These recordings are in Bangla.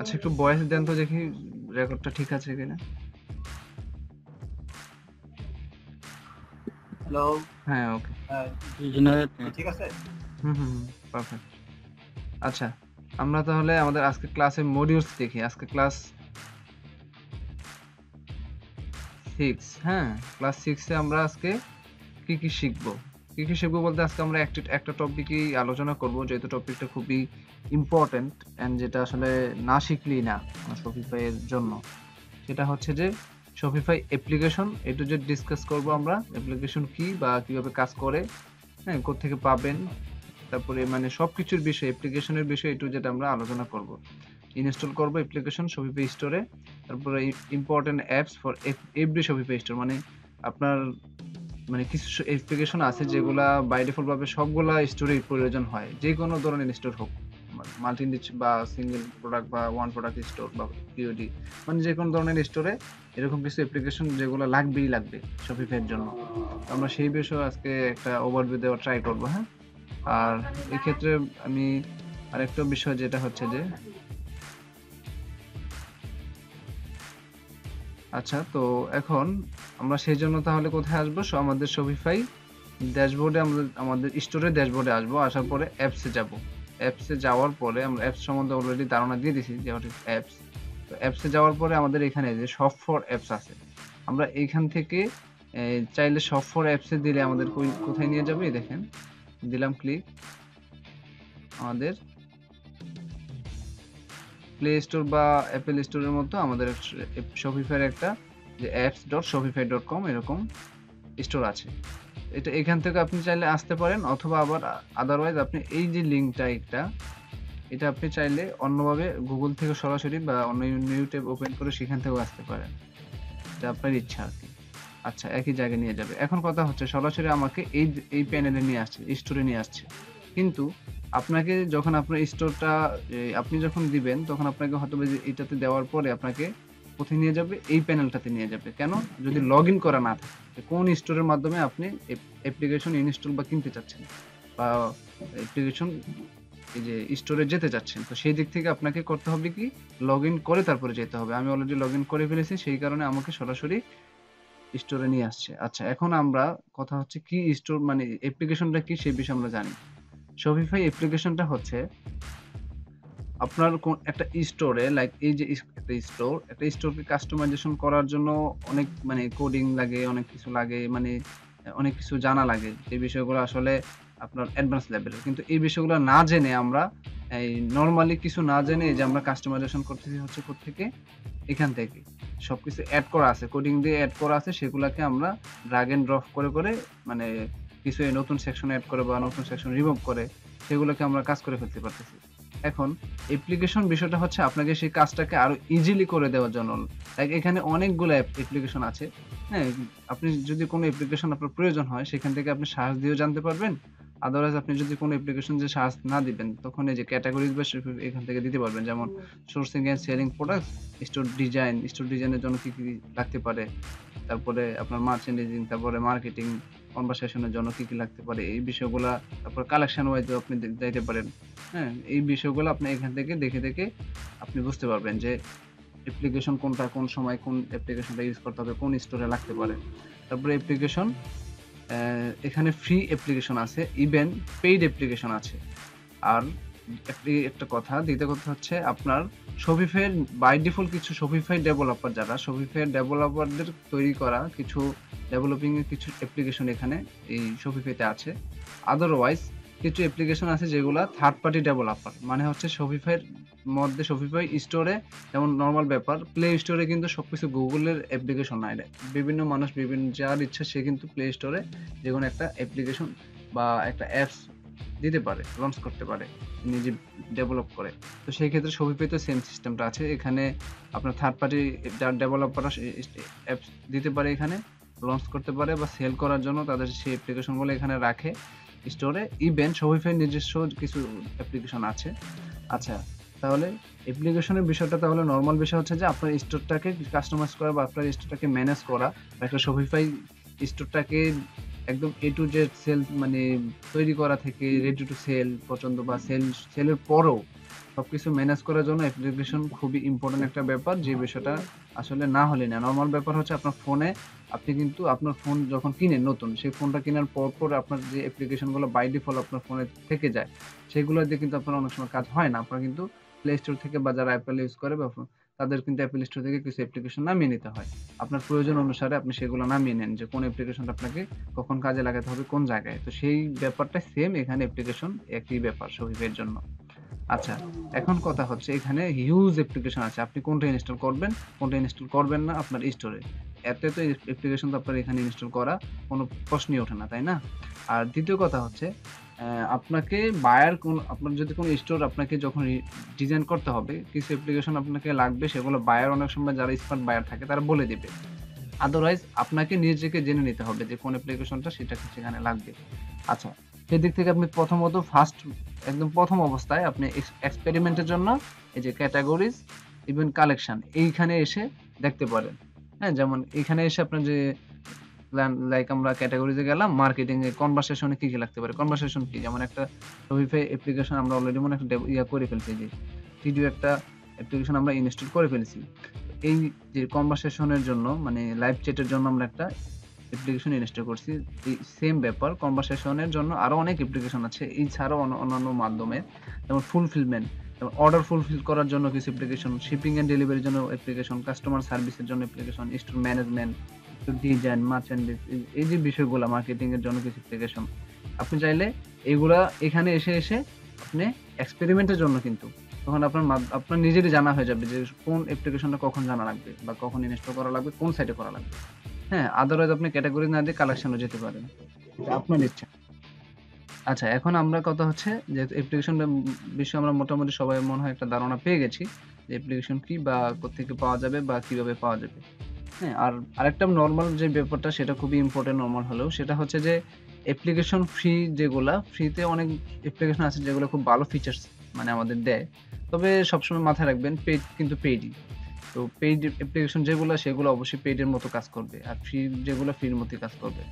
আচ্ছা একটু ভয়েস দেন তো দেখি রেকর্ডটা ঠিক আছে কিনা। হ্যালো হ্যাঁ ওকে। হ্যাঁ ঠিক আছে? হুম হুম পারফেক্ট আচ্ছা আমরা তাহলে আমাদের আজকে ক্লাসে মডিউলস দেখি। আজকে ক্লাস সিক্স হ্যাঁ ক্লাস সিক্সে আমরা আজকে কি কি শিখব? কি কি শিখব বলতে আজকে আমরা একটা একটা টপিকই আলোচনা করব, যেহেতু টপিকটা খুবই ইম্পর্টেন্ট অ্যান্ড যেটা আসলে না শিখলেই না শপিফাই এর জন্য। সেটা হচ্ছে যে শপিফাই অ্যাপ্লিকেশন এটু যে ডিসকাস করব আমরা অ্যাপ্লিকেশন কি বা কীভাবে কাজ করে হ্যাঁ থেকে পাবেন, তারপরে মানে সব কিছুর বিষয়ে অ্যাপ্লিকেশনের বিষয়ে একটু যেটা আমরা আলোচনা করব। ইনস্টল করব অ্যাপ্লিকেশন শপিফাই স্টোরে তারপরে important apps for every Shopify store মানে আপনার মানে কিছু অ্যাপ্লিকেশন আছে যেগুলা বাই ডিফল্ট ভাবে সবগুলা স্টোরেই প্রয়োজন হয়। যে কোনো ধরনের স্টোর হোক মাল্টি বা সিঙ্গেল প্রোডাক্ট বা ওয়ান প্রোডাক্ট স্টোর বা পিওডি মানে যে কোনো ধরনের স্টোরে এরকম কিছু অ্যাপ্লিকেশন যেগুলো লাগবেই লাগবে শপিফাইয়ের জন্য। আমরা সেই বিষয়ে আজকে একটা ওভারভিউ দেওয়ার ট্রাই করব হ্যাঁ? আর এক্ষেত্রে আমি আরেকটা বিষয় যেটা হচ্ছে যে আচ্ছা তো এখন আমরা সেই জন্য তাহলে কোথায় আসব? আমাদের শপিফাই ড্যাশবোর্ডে আমাদের আমাদের স্টোরের ড্যাশবোর্ডে আসব। আসার পরে অ্যাপসে যাব। অ্যাপসে যাওয়ার পরে আমরা অ্যাপস সম্বন্ধে অলরেডি ধারণা দিয়ে দিছি যে অ্যাপস তো অ্যাপসে যাওয়ার পরে আমাদের এখানে যে সব ফর অ্যাপস আছে, আমরা এইখান থেকে চাইলে সব ফর অ্যাপসে দিলে আমাদের কোথায় নিয়ে যাবে? দেখেন, দিলাম ক্লিক আমাদের প্লে স্টোর বা অ্যাপেল স্টোরের মতো আমাদের শপিফাইয়ের একটা যে apps dot Shopify dot com এরকম স্টোর আছে। এটা এখান থেকে আপনি চাইলে আসতে পারেন অথবা আবার আদারওয়াইজ আপনি এই যে লিঙ্কটা একটা এটা আপনি চাইলে অন্যভাবে গুগল থেকে সরাসরি বা অন্য ইউটিউব ওপেন করে সেখান থেকেও আসতে পারেন। এটা আপনার ইচ্ছা আর কি। আচ্ছা একই জায়গায় নিয়ে যাবে। এখন কথা হচ্ছে সরাসরি আমাকে এই এই প্যানেলে নিয়ে আসছে স্টোরে নিয়ে আসছে। কিন্তু আপনাকে যখন আপনার স্টোরটা আপনি যখন দিবেন তখন আপনাকে হয়তো যে এটাতে দেওয়ার পরে আপনাকে কোথায় নিয়ে যাবে? এই প্যানেলটাতে নিয়ে যাবে। কেন? যদি লগ ইন করা না থাকে কোন স্টোরের মাধ্যমে আপনি অ্যাপ্লিকেশন ইনস্টল বা কিনতে চাচ্ছেন? বা অ্যাপ্লিকেশন এই যে স্টোরে যেতে চাচ্ছেন তো সেই দিক থেকে আপনাকে করতে হবে কি? লগ ইন করে তারপরে যেতে হবে। আমি অলরেডি লগ ইন করে ফেলেছি সেই কারণে আমাকে সরাসরি স্টোরে নিয়ে আসছে। আচ্ছা এখন আমরা কথা হচ্ছে কি স্টোর মানে অ্যাপ্লিকেশনটা কি সেই বিষয়ে আমরা জানি। শপিফাই অ্যাপ্লিকেশনটা হচ্ছে আপনার কোন একটা স্টোরে লাইক এই যে একটা স্টোর একটা স্টোরকে কাস্টমাইজেশন করার জন্য অনেক মানে কোডিং লাগে, অনেক কিছু লাগে মানে অনেক কিছু জানা লাগে। এই বিষয়গুলো আসলে আপনার অ্যাডভান্স লেভেলের কিন্তু এই বিষয়গুলো না জেনে আমরা, এই নর্মালি কিছু না জেনে যে আমরা কাস্টমাইজেশন করতেছি হচ্ছে থেকে এখান থেকে। সব কিছু অ্যাড করা আছে। কোডিং দিয়ে অ্যাড করা আছে, সেগুলোকে আমরা ড্রাগ এন্ড ড্রপ করে করে মানে কিছু এই নতুন সেকশন অ্যাড করে বা নতুন সেকশন রিমুভ করে, সেগুলোকে আমরা কাজ করে ফেলতে পারতেছি। এখন অ্যাপ্লিকেশন বিষয়টা হচ্ছে আপনাকে সেই কাজটাকে আরও ইজিলি করে দেওয়ার জন্য। লাইক এখানে অনেকগুলো অ্যাপ্লিকেশন আছে। হ্যাঁ আপনি যদি কোনো অ্যাপ্লিকেশন আপনার প্রয়োজন হয়, সেখান থেকে আপনি সার্চ দিয়েও জানতে পারবেন। আদারওয়াইজ আপনি যদি কোনো অ্যাপ্লিকেশন যে সার্চ না দিবেন, তখন এই যে ক্যাটাগরিজ বা এখান থেকে দিতে পারবেন। যেমন sourcing and selling product store design store ডিজাইনের জন্য কী কী লাগতে পারে? তারপরে আপনার মার্চেন্ডাইজিং তারপরে মার্কেটিং কনভারসেশনের জন্য কী কী লাগতে পারে, এই বিষয়গুলো, তারপর কালেকশন ওয়াইজও আপনি যাইতে পারেন। হ্যাঁ এই বিষয়গুলো আপনি এখান থেকে দেখে দেখে আপনি বুঝতে পারবেন যে অ্যাপ্লিকেশন কোনটা, কোন সময় কোন অ্যাপ্লিকেশনটা ইউজ করতে হবে, কোন স্টোরে লাগতে পারে। তারপরে অ্যাপ্লিকেশন এখানে ফ্রি অ্যাপ্লিকেশন আছে ইভেন পেইড অ্যাপ্লিকেশন আছে। আর একটি কথা, দ্বিতীয় কথা হচ্ছে আপনার শপিফাইয়ের বাই ডিফল্ট কিছু শপিফাই ডেভেলপার যারা শপিফাইয়ের ডেভেলপারদের তৈরি করা কিছু ডেভেলপিং এর কিছু অ্যাপ্লিকেশন এখানে এই শপিফাইতে আছে। আদারওয়াইজ কিছু অ্যাপ্লিকেশন আছে যেগুলো থার্ড পার্টি ডেভেলপার মানে হচ্ছে শপিফাইয়ের মধ্যে শপিফাই স্টোরে যেমন নর্মাল ব্যাপার প্লে স্টোরে কিন্তু সব কিছু গুগলের অ্যাপ্লিকেশন নাই। বিভিন্ন মানুষ, বিভিন্ন যার ইচ্ছা সে কিন্তু প্লে স্টোরে যে কোনো একটা অ্যাপ্লিকেশন বা একটা অ্যাপস দিতে পারে লঞ্চ করতে পারে, নিজে ডেভেলপ করে। তো সেই ক্ষেত্রে শপিফাইতে সেম সিস্টেমটা আছে। এখানে আপনার থার্ড পার্টি ডেভেলপাররা অ্যাপস দিতে পারে এখানে লঞ্চ করতে পারে বা সেল করার জন্য তাদের সেই অ্যাপ্লিকেশনগুলো এখানে রাখে স্টোরে ইভেন শপিফাই নিজস্ব কিছু অ্যাপ্লিকেশন আছে। আচ্ছা তাহলে অ্যাপ্লিকেশনের বিষয়টা তাহলে নর্মাল বিষয় হচ্ছে যে আপনার স্টোরটাকে কাস্টমাইজ করা বা আপনার স্টোরটাকে ম্যানেজ করা বা একটা শপিফাই স্টোরটাকে একদম এ টু জেড সেল মানে তৈরি করা থেকে রেডি টু সেল পছন্দ বা সেল সেলের পরও সবকিছু ম্যানেজ করার জন্য অ্যাপ্লিকেশন খুবই ইম্পর্টেন্ট একটা ব্যাপার। যে বিষয়টা আসলে না হলে না। নর্মাল ব্যাপার হচ্ছে আপনার ফোনে আপনি কিন্তু আপনার ফোন যখন কিনেন নতুন, সেই ফোনটা কেনার পর পর আপনার যে অ্যাপ্লিকেশনগুলো বাই ডিফল্ট আপনার ফোনে থেকে যায়, সেগুলো দিয়ে কিন্তু আপনার অনেক সময় কাজ হয় না। আপনার কিন্তু প্লে স্টোর থেকে বা যারা অ্যাপেল ইউজ করে বা তাদের কিন্তু অ্যাপেল স্টোর থেকে কিছু অ্যাপ্লিকেশন নামিয়ে নিতে হয়। আপনার প্রয়োজন অনুসারে আপনি সেগুলো নামিয়ে নেন যে কোন অ্যাপ্লিকেশনটা আপনাকে কখন কাজে লাগাতে হবে, কোন জায়গায়। তো সেই ব্যাপারটা সেম এখানে অ্যাপ্লিকেশন একই ব্যাপার শফিফের জন্য। আচ্ছা এখন কথা হচ্ছে এখানে হিউজ অ্যাপ্লিকেশন আছে। আপনি কোনটা ইনস্টল করবেন, কোনটা ইনস্টল করবেন না আপনার স্টোরে এত তো অ্যাপ্লিকেশন তো আপনার এখানে ইনস্টল করা কোনো প্রশ্নই ওঠে না, তাই না? আর দ্বিতীয় কথা হচ্ছে আপনাকে বায়ার কোন, আপনার যদি কোনো স্টোর আপনাকে যখন ডিজাইন করতে হবে, কিছু অ্যাপ্লিকেশন আপনাকে লাগবে, সেগুলো বায়ার অনেক সময় যারা স্মার্ট বায়ার থাকে, তারা বলে দেবে। আদারওয়াইজ আপনাকে নিজেকে জেনে নিতে হবে যে কোন অ্যাপ্লিকেশনটা সেটা সেখানে লাগবে। আচ্ছা সেদিক থেকে আপনি প্রথমত ফার্স্ট একদম প্রথম অবস্থায় আপনি এক্সপেরিমেন্টের জন্য এই যে ক্যাটাগরিজ ইভেন কালেকশন এইখানে এসে দেখতে পারেন। হ্যাঁ যেমন এখানে এসে আপনার যে লাইক আমরা ক্যাটাগরিতে গেলাম মার্কেটিং এ কনভারসেশনে কি কি লাগতে পারে? কনভারসেশন কি? যেমন একটা শপিফাই অ্যাপ্লিকেশন আমরা অলরেডি মনে একটা ইয়া করে ফেলছি যে ভিডিও একটা অ্যাপ্লিকেশন আমরা ইনস্টল করে ফেলেছি। এই যে কনভারসেশনের জন্য মানে লাইভ চ্যাটের জন্য আমরা একটা অ্যাপ্লিকেশন ইনস্টল করছি। এই সেম ব্যাপার কনভারসেশনের জন্য আরও অনেক অ্যাপ্লিকেশন আছে, এই এছাড়াও অন্যান্য মাধ্যমে। যেমন ফুলফিলমেন্ট যেমন অর্ডার ফুলফিল করার জন্য কিছু অ্যাপ্লিকেশন শিপিং অ্যান্ড ডেলিভারির জন্য অ্যাপ্লিকেশন কাস্টমার সার্ভিসের জন্য application store management design merchandise এই যে বিষয়গুলো মার্কেটিং এর জন্য কিছু অ্যাপ্লিকেশন আপনি চাইলে এগুলা এখানে এসে এসে আপনি এক্সপেরিমেন্টের জন্য কিন্তু তখন আপনার আপনার নিজেরই জানা হয়ে যাবে যে কোন অ্যাপ্লিকেশনটা কখন জানা লাগবে বা কখন ইনস্টল করা লাগবে, কোন সাইটে করা লাগবে। হ্যাঁ আদারওয়াইজ আপনি ক্যাটাগরি না দিয়ে কালেকশনও যেতে পারেন। আপনার ইচ্ছা। আচ্ছা এখন আমরা কথা হচ্ছে যে অ্যাপ্লিকেশন বিষয়ে আমরা মোটামুটি সবাই মনে হয় একটা ধারণা পেয়ে গেছি যে অ্যাপ্লিকেশন কি বা কোথেকে পাওয়া যাবে বা কীভাবে পাওয়া যাবে। হ্যাঁ আর আরেকটা নর্মাল যে ব্যাপারটা সেটা খুবই ইম্পর্টেন্ট নর্মাল হলেও সেটা হচ্ছে যে অ্যাপ্লিকেশন ফ্রি যেগুলা ফ্রিতে অনেক অ্যাপ্লিকেশন আছে যেগুলো খুব ভালো ফিচার্স মানে আমাদের দেয়। তবে সবসময় মাথায় রাখবেন পেড কিন্তু পেইডই তো পেইড অ্যাপ্লিকেশন যেগুলো সেগুলো অবশ্যই পেইডের মতো কাজ করবে, আর ফ্রি যেগুলো ফ্রির মতোই কাজ করবে।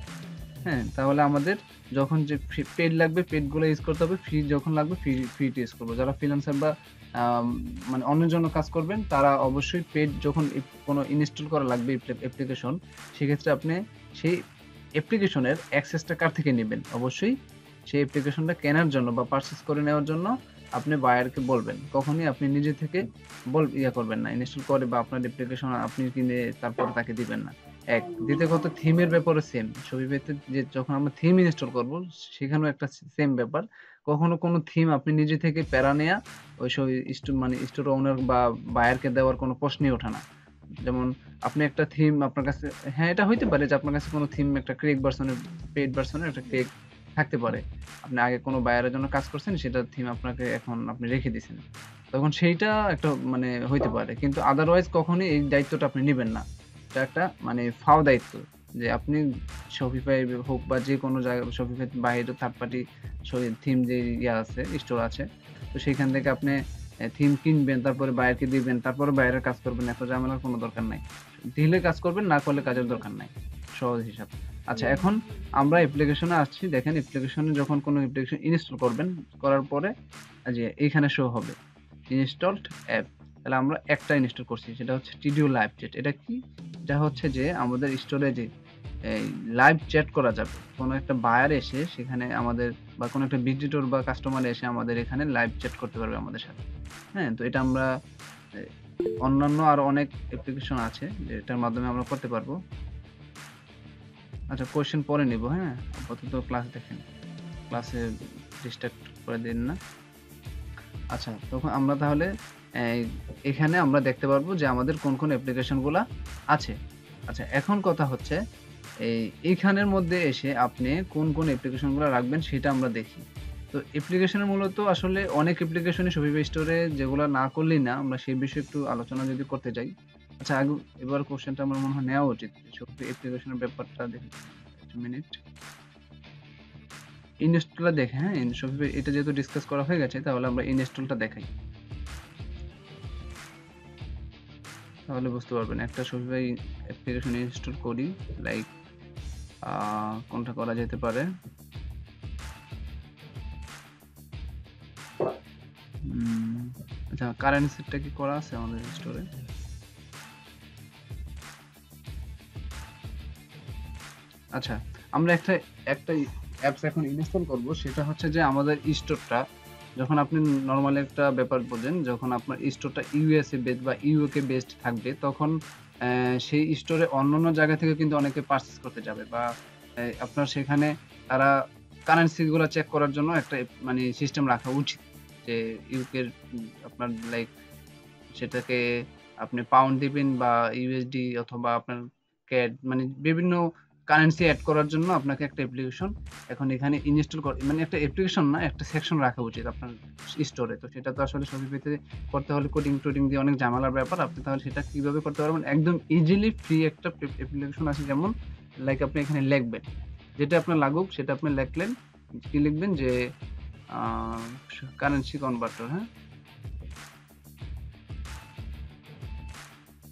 হ্যাঁ তাহলে আমাদের যখন যে পেড লাগবে পেডগুলো ইউজ করতে হবে ফ্রি যখন লাগবে ফ্রি ফ্রিটি ইউজ করব। যারা ফ্রিল্যান্সার বা মানে অন্যের জন্য কাজ করবেন, তারা অবশ্যই পেড যখন কোনো ইনস্টল করা লাগবে অ্যাপ্লিকেশন সেক্ষেত্রে আপনি সেই অ্যাপ্লিকেশনের অ্যাক্সেসটা কার থেকে নেবেন? অবশ্যই সেই অ্যাপ্লিকেশনটা কেনার জন্য বা পারচেস করে নেওয়ার জন্য আপনি বায়ারকে বলবেন। কখনই আপনি নিজে থেকে বল ইয়া করবেন না, ইনস্টল করে বা আপনার অ্যাপ্লিকেশন আপনি কিনে তারপর তাকে দিবেন না। এক, দ্বিতীয় কথা থিমের ব্যাপারে সেম ছবি পেতে যে যখন আমরা থিম ইনস্টল করব, সেখানেও একটা সেম ব্যাপার। কখনো কোনো থিম আপনি নিজে থেকে প্যারা নেয়া, ওই সব মানে স্টোর ওনার বা বায়ারকে দেওয়ার কোনো প্রশ্নই ওঠে না। যেমন, আপনি একটা থিম আপনার কাছে হ্যাঁ এটা হইতে পারে যে আপনার কাছে কোনো থিম একটা ক্রেক ভার্সনের পেড ভার্সনের একটা ক্রেক থাকতে পারে। আপনি আগে কোনো বায়ারের জন্য কাজ করছেন, সেটা থিম আপনাকে এখন আপনি রেখে দিয়েছেন। তখন সেইটা একটা মানে হইতে পারে। কিন্তু আদারওয়াইজ কখনই এই দায়িত্বটা আপনি নেবেন না। এটা একটা মানে ফাও দায়িত্ব। যে আপনি শপিফাই হোক বা যে কোনো জায়গায় শপিফাই বাইরে থার্ড পার্টি থিম যে ইয়া আছে স্টোর আছে তো সেখান থেকে আপনি থিম কিনবেন তারপরে বাইরকে দিবেন তারপরে বাইরের কাজ করবেন এত ঝামেলার কোনো দরকার নাই। দিলে কাজ করবেন না করলে কাজের দরকার নাই সহজ হিসাব। আচ্ছা এখন আমরা অ্যাপ্লিকেশনে আসছি দেখেন অ্যাপ্লিকেশনে যখন কোনো অ্যাপ্লিকেশন ইনস্টল করবেন করার পরে যে এইখানে শো হবে ইনস্টলড অ্যাপ তাহলে আমরা একটা ইনস্টল করছি সেটা হচ্ছে টিডিও লাইভ চ্যাট এটা কি? এটা হচ্ছে যে আমাদের স্টোরেজে লাইভ চ্যাট করা যাবে। কোনো একটা বায়ার এসে সেখানে আমাদের বা কোনো একটা ভিজিটর বা কাস্টমার এসে আমাদের এখানে লাইভ চ্যাট করতে পারবে আমাদের সাথে। হ্যাঁ তো এটা আমরা অন্যান্য আরও অনেক অ্যাপ্লিকেশন আছে যেটার মাধ্যমে আমরা করতে পারব। আচ্ছা কোয়েশ্চেন পরে নিব হ্যাঁ? আপাতত ক্লাস দেখেন। ক্লাসে ডিস্ট্রাক্ট করে দিন না। আচ্ছা তখন আমরা তাহলে এখানে আমরা দেখতে পারব যে আমাদের কোন কোন অ্যাপ্লিকেশনগুলো আছে। আচ্ছা এখন কথা হচ্ছে এই এইখানের মধ্যে এসে আপনি কোন কোন অ্যাপ্লিকেশনগুলো রাখবেন সেটা আমরা দেখি। তো অ্যাপ্লিকেশনের মূলত আসলে অনেক অ্যাপ্লিকেশনই শপিফাই স্টোরে যেগুলো না করলেই না, আমরা সেই বিষয়ে একটু আলোচনা যদি করতে যাই। আচ্ছা আগে এবার কোশ্চেনটা আমার মনে হয় নেওয়া উচিত শক্তি অ্যাপ্লিকেশনের ব্যাপারটা দেখি। মিনিট ইনস্টলটা দেখে হ্যাঁ শপি এটা যেহেতু ডিসকাস করা হয়ে গেছে, তাহলে আমরা ইনস্টলটা দেখাই। তাহলে বুঝতে পারবেন, একটা শপিফাই অ্যাপ্লিকেশন ইনস্টল করি লাইক কোনটা করা যেতে পারে? আচ্ছা কারেন্সিটা কি করা আছে আমাদের স্টোরে আচ্ছা আমরা একটা একটা অ্যাপস এখন ইনস্টল করব, সেটা হচ্ছে যে আমাদের স্টোরটা যখন আপনি নর্মালি একটা ব্যাপার বোঝেন, যখন আপনার স্টোরটা ইউএসএ বেসড বা ইউকে বেসড থাকবে, তখন সেই স্টোরে অন্য অন্য জায়গা থেকে কিন্তু অনেকে পার্চেস করতে যাবে বা আপনার সেখানে তারা কারেন্সিগুলো চেক করার জন্য একটা মানে সিস্টেম রাখা উচিত যে ইউকের আপনার লাইক সেটাকে আপনি পাউন্ড দিবেন বা ইউএসডি অথবা আপনার ক্যাড মানে বিভিন্ন কারেন্সি অ্যাড করার জন্য আপনাকে একটা অ্যাপ্লিকেশন এখন এখানে ইনস্টল কর মানে একটা অ্যাপ্লিকেশন না, একটা সেকশন রাখা উচিত আপনার স্টোরে তো সেটা তো আসলে শপিফাইতে করতে হলে কোডিং টোডিং দিয়ে অনেক ঝামেলার ব্যাপার। আপনি তাহলে সেটা কীভাবে করতে পারবেন? একদম ইজিলি ফ্রি একটা অ্যাপ্লিকেশন আছে যেমন লাইক আপনি এখানে লিখবেন। যেটা আপনার লাগুক, সেটা আপনি লিখলেন, কি লিখবেন যে কারেন্সি কনভার্টার হ্যাঁ?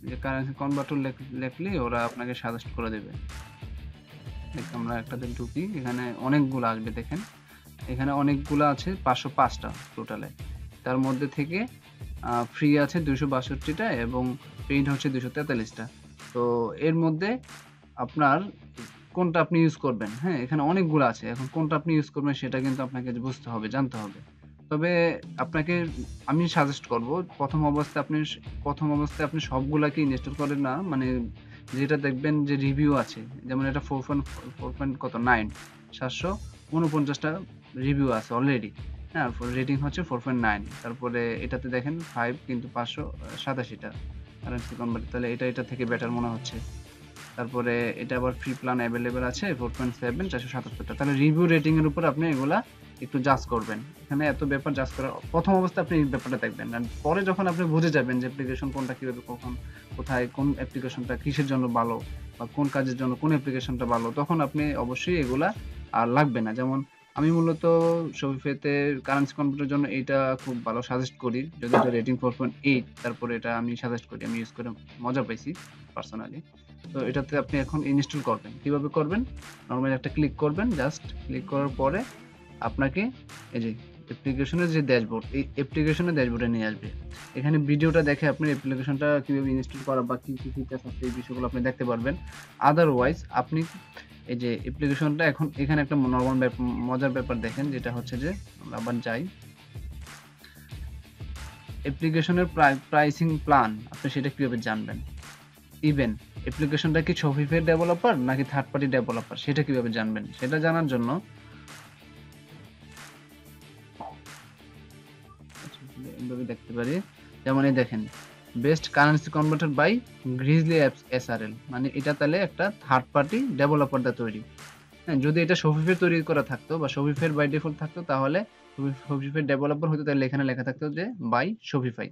যে কারেন্সি কনভার্টার লিখলে ওরা আপনাকে সাজেস্ট করে দেবে। আমরা একটাতে ঢুকি, এখানে অনেকগুলো আসবে দেখেন। এখানে অনেকগুলো আছে, পাঁচশো পাঁচটা টোটালে তার মধ্যে থেকে ফ্রি আছে দুশো বাষট্টিটা এবং পেইড হচ্ছে দুশো তেতাল্লিশটা। তো এর মধ্যে আপনার কোনটা আপনি ইউজ করবেন? হ্যাঁ এখানে অনেকগুলো আছে। এখন কোনটা আপনি ইউজ করবেন সেটা কিন্তু আপনাকে বুঝতে হবে, জানতে হবে। তবে আপনাকে আমি সাজেস্ট করব, প্রথম অবস্থায় আপনি প্রথম অবস্থায় আপনি সবগুলাকে ইনস্টল করেন না মানে যেটা দেখবেন যে রিভিউ আছে, যেমন এটা ফোর পয়েন্ট ফোর পয়েন্ট কত নাইন সাতশো উনপঞ্চাশটা রিভিউ আছে অলরেডি হ্যাঁ রেটিং হচ্ছে ফোর পয়েন্ট নাইন তারপরে এটাতে দেখেন ফাইভ কিন্তু পাঁচশো সাতাশিটা কারেন্সি কনভার্ট তাহলে এটা এটা থেকে বেটার মনে হচ্ছে। তারপরে এটা আবার ফ্রি প্ল্যান অ্যাভেলেবেল আছে ফোর পয়েন্ট সেভেন চারশো সাতাত্তরটা তাহলে রিভিউ রেটিংয়ের উপর আপনি এগুলা একটু জাজ করবেন। এখানে এত ব্যাপার জাজ করার, প্রথম অবস্থা আপনি এই ব্যাপারটা দেখবেন। আর পরে যখন আপনি বুঝে যাবেন যে অ্যাপ্লিকেশন কোনটা কীভাবে, কখন, কোথায়, কোন অ্যাপ্লিকেশনটা কিসের জন্য ভালো বা কোন কাজের জন্য কোন অ্যাপ্লিকেশনটা ভালো, তখন আপনি অবশ্যই এগুলা আর লাগবে না। যেমন আমি মূলত শফিফেতে কারেন্সি কম্পিউটার জন্য এইটা খুব ভালো সাজেস্ট করি। যদি এটা রেটিং ফোর পয়েন্ট এইট তারপরে এটা আমি সাজেস্ট করি। আমি ইউজ করে মজা পাইছি পার্সোনালি তো এটাতে আপনি এখন ইনস্টল করবেন। কীভাবে করবেন? নর্মালি একটা ক্লিক করবেন। জাস্ট ক্লিক করার পরে আপনাকে এই যে অ্যাপ্লিকেশনের যে ড্যাশবোর্ড এই অ্যাপ্লিকেশনের ড্যাশবোর্ডে নিয়ে আসবে। এখানে ভিডিওটা দেখে আপনি অ্যাপ্লিকেশনটা কীভাবে ইনস্টল করা বা কী কী ফিচার্স আছে, এই বিষয়গুলো আপনি দেখতে পারবেন। আদারওয়াইজ আপনি এই যে অ্যাপ্লিকেশনটা এখন এখানে একটা নর্মাল মজার ব্যাপার দেখেন, যেটা হচ্ছে যে আবার যাই। অ্যাপ্লিকেশনের প্রাইসিং প্ল্যান আপনি সেটা কীভাবে জানবেন? ইভেন অ্যাপ্লিকেশনটা কি শপিফাই ডেভেলপার নাকি থার্ড পার্টি ডেভেলপার সেটা কীভাবে জানবেন? সেটা জানার জন্য এভাবে দেখতে পারি। যেমন এই দেখেন best currency converter by Grizzly apps SRL মানে এটা তাহলে একটা থার্ড পার্টি ডেভেলপারটা তৈরি। হ্যাঁ যদি এটা শপিফাই তৈরি করা থাকতো বা শপিফাই বাই ডিফল্ট থাকতো, তাহলে শপিফাই ডেভেলপার হতো তাহলে এখানে লেখা থাকতো যে বাই শপিফাই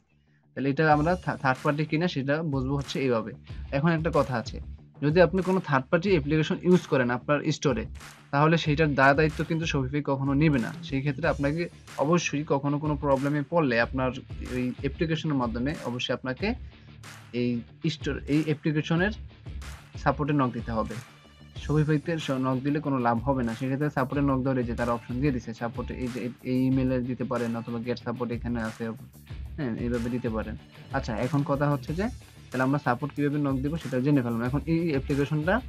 তাহলে এটা আমরা থার্ড পার্টি কিনা সেটা বুঝব হচ্ছে এইভাবে। এখন একটা কথা আছে যদি আপনি কোনো থার্ড পার্টি অ্যাপ্লিকেশন ইউজ করেন আপনার স্টোরে তাহলে সেইটার দায় দায়িত্ব কিন্তু শপিফাই কখনো নেবে না। সেই ক্ষেত্রে আপনাকে অবশ্যই কখনো কোনো প্রবলেমে পড়লে আপনার এই অ্যাপ্লিকেশনের মাধ্যমে অবশ্যই আপনাকে এই স্টোর এই অ্যাপ্লিকেশনের সাপোর্টে নক দিতে হবে। শপিফাইতে নক দিলে কোনো লাভ হবে না। সেক্ষেত্রে সাপোর্টে নক ধরে যে তারা অপশন দিয়ে দিচ্ছে সাপোর্টে এই যে, এই ইমেলে দিতে পারেন অথবা গেট সাপোর্ট এখানে আছে হ্যাঁ এইভাবে দিতে পারেন। আচ্ছা এখন কথা হচ্ছে যে তাহলে আমরা সাপোর্ট কীভাবে নক দেবো সেটা জেনে ফেললাম। এখন এই অ্যাপ্লিকেশনটা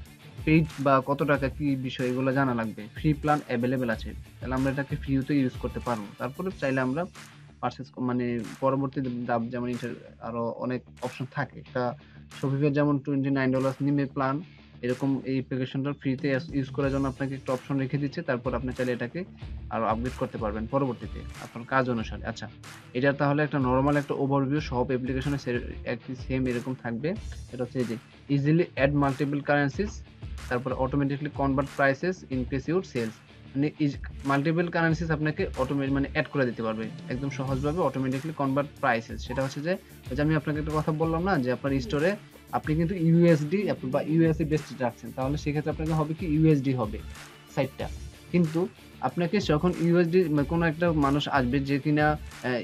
পেইড বা কত টাকা, কী বিষয়, এগুলো জানা লাগবে। ফ্রি প্ল্যান অ্যাভেলেবেল আছে। তাহলে আমরা এটাকে ফ্রিতে ইউজ করতে পারব। তারপরে চাইলে আমরা পার্সেস মানে পরবর্তী দাম যেমন আরও অনেক অপশন থাকে। তা শফিফের যেমন টোয়েন্টি নাইন ডলার্স নিমে প্ল্যান এরকম এই অ্যাপ্লিকেশনটা ফ্রিতে ইউজ করার জন্য আপনাকে একটা অপশন রেখে দিচ্ছে, তারপর আপনি চাইলে এটাকে আরও আপডেট করতে পারবেন পরবর্তীতে আপনার কাজ অনুসারে। আচ্ছা এটা তাহলে একটা নর্মাল একটা ওভারভিউ সব অ্যাপ্লিকেশনে একই সেম এরকম থাকবে। এটা হচ্ছে যে ইজিলি অ্যাড মাল্টিপল কারেন্সিস তারপর automatically convert prices increase your sales মানে ইজ মাল্টিপল কারেন্সিস আপনাকে অটোমেটিক মানে অ্যাড করে দিতে পারবে। একদম সহজভাবে অটোমেটিকলি কনভার্ট প্রাইসেস সেটা হচ্ছে যে আমি আপনাকে একটা কথা বললাম না, যে আপনার স্টোরে আপনি কিন্তু ইউএসডি বা ইউএসডি বেস্ট রাখছেন, তাহলে সেক্ষেত্রে আপনাকে হবে কি ইউএসডি হবে সাইটটা কিন্তু আপনাকে যখন ইউএসডি কোনো একটা মানুষ আসবে যে কিনা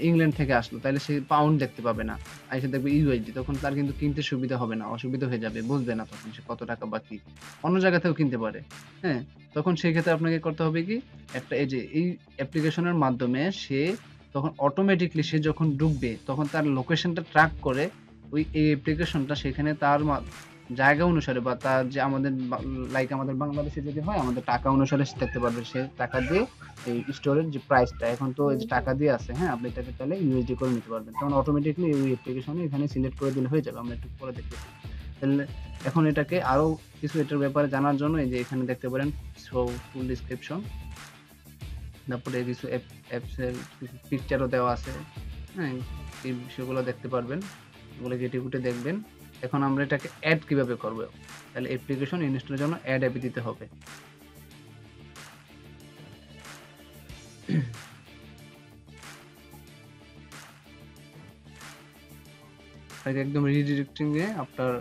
ইংল্যান্ড থেকে আসলো, তাহলে সে পাউন্ড দেখতে পাবে না। এসে দেখবে ইউএসডি তখন তার কিন্তু কিনতে সুবিধা হবে না, অসুবিধা হয়ে যাবে, বুঝবে না তখন সে কত টাকা বাকি অন্য জায়গা থেকেও কিনতে পারে হ্যাঁ? তখন সেই ক্ষেত্রে আপনাকে করতে হবে কি, একটা এই যে, এই অ্যাপ্লিকেশনের মাধ্যমে সে তখন অটোমেটিকলি সে যখন ঢুকবে, তখন তার লোকেশনটা ট্র্যাক করে ওই এই অ্যাপ্লিকেশনটা সেখানে তার জায়গা অনুসারে বা তার যে আমাদের লাইক আমাদের বাংলাদেশে যদি হয়, আমাদের টাকা অনুসারে দেখতে পারবে। সে টাকা দিয়ে এই স্টোরের যে প্রাইসটা এখন তো যে টাকা দিয়ে আছে হ্যাঁ আপনি এটাকে তাহলে ইউএসডি করে নিতে পারবেন। তখন অটোমেটিকলি ওই অ্যাপ্লিকেশনে এখানে সিলেক্ট করে দিলে হয়ে যাবে। আমরা একটু পরে দেখতেছি। তাহলে এখন এটাকে আরও কিছু এটার ব্যাপারে জানার জন্য এই যে এখানে দেখতে পারেন সো ফুল ডিসক্রিপশন তারপরে কিছু অ্যাপসের কিছু পিকচারও দেওয়া আছে। হ্যাঁ এই বিষয়গুলো দেখতে পারবেন। ওগুলো ঘেটে ঘুটে দেখবেন, এখন আমরা এটাকে অ্যাড কীভাবে করব? তাহলে অ্যাপ্লিকেশন ইনস্টলের জন্য অ্যাড অ্যাপে দিতে হবে। তাকে একদম রিডিরেক্টিং এ আপনার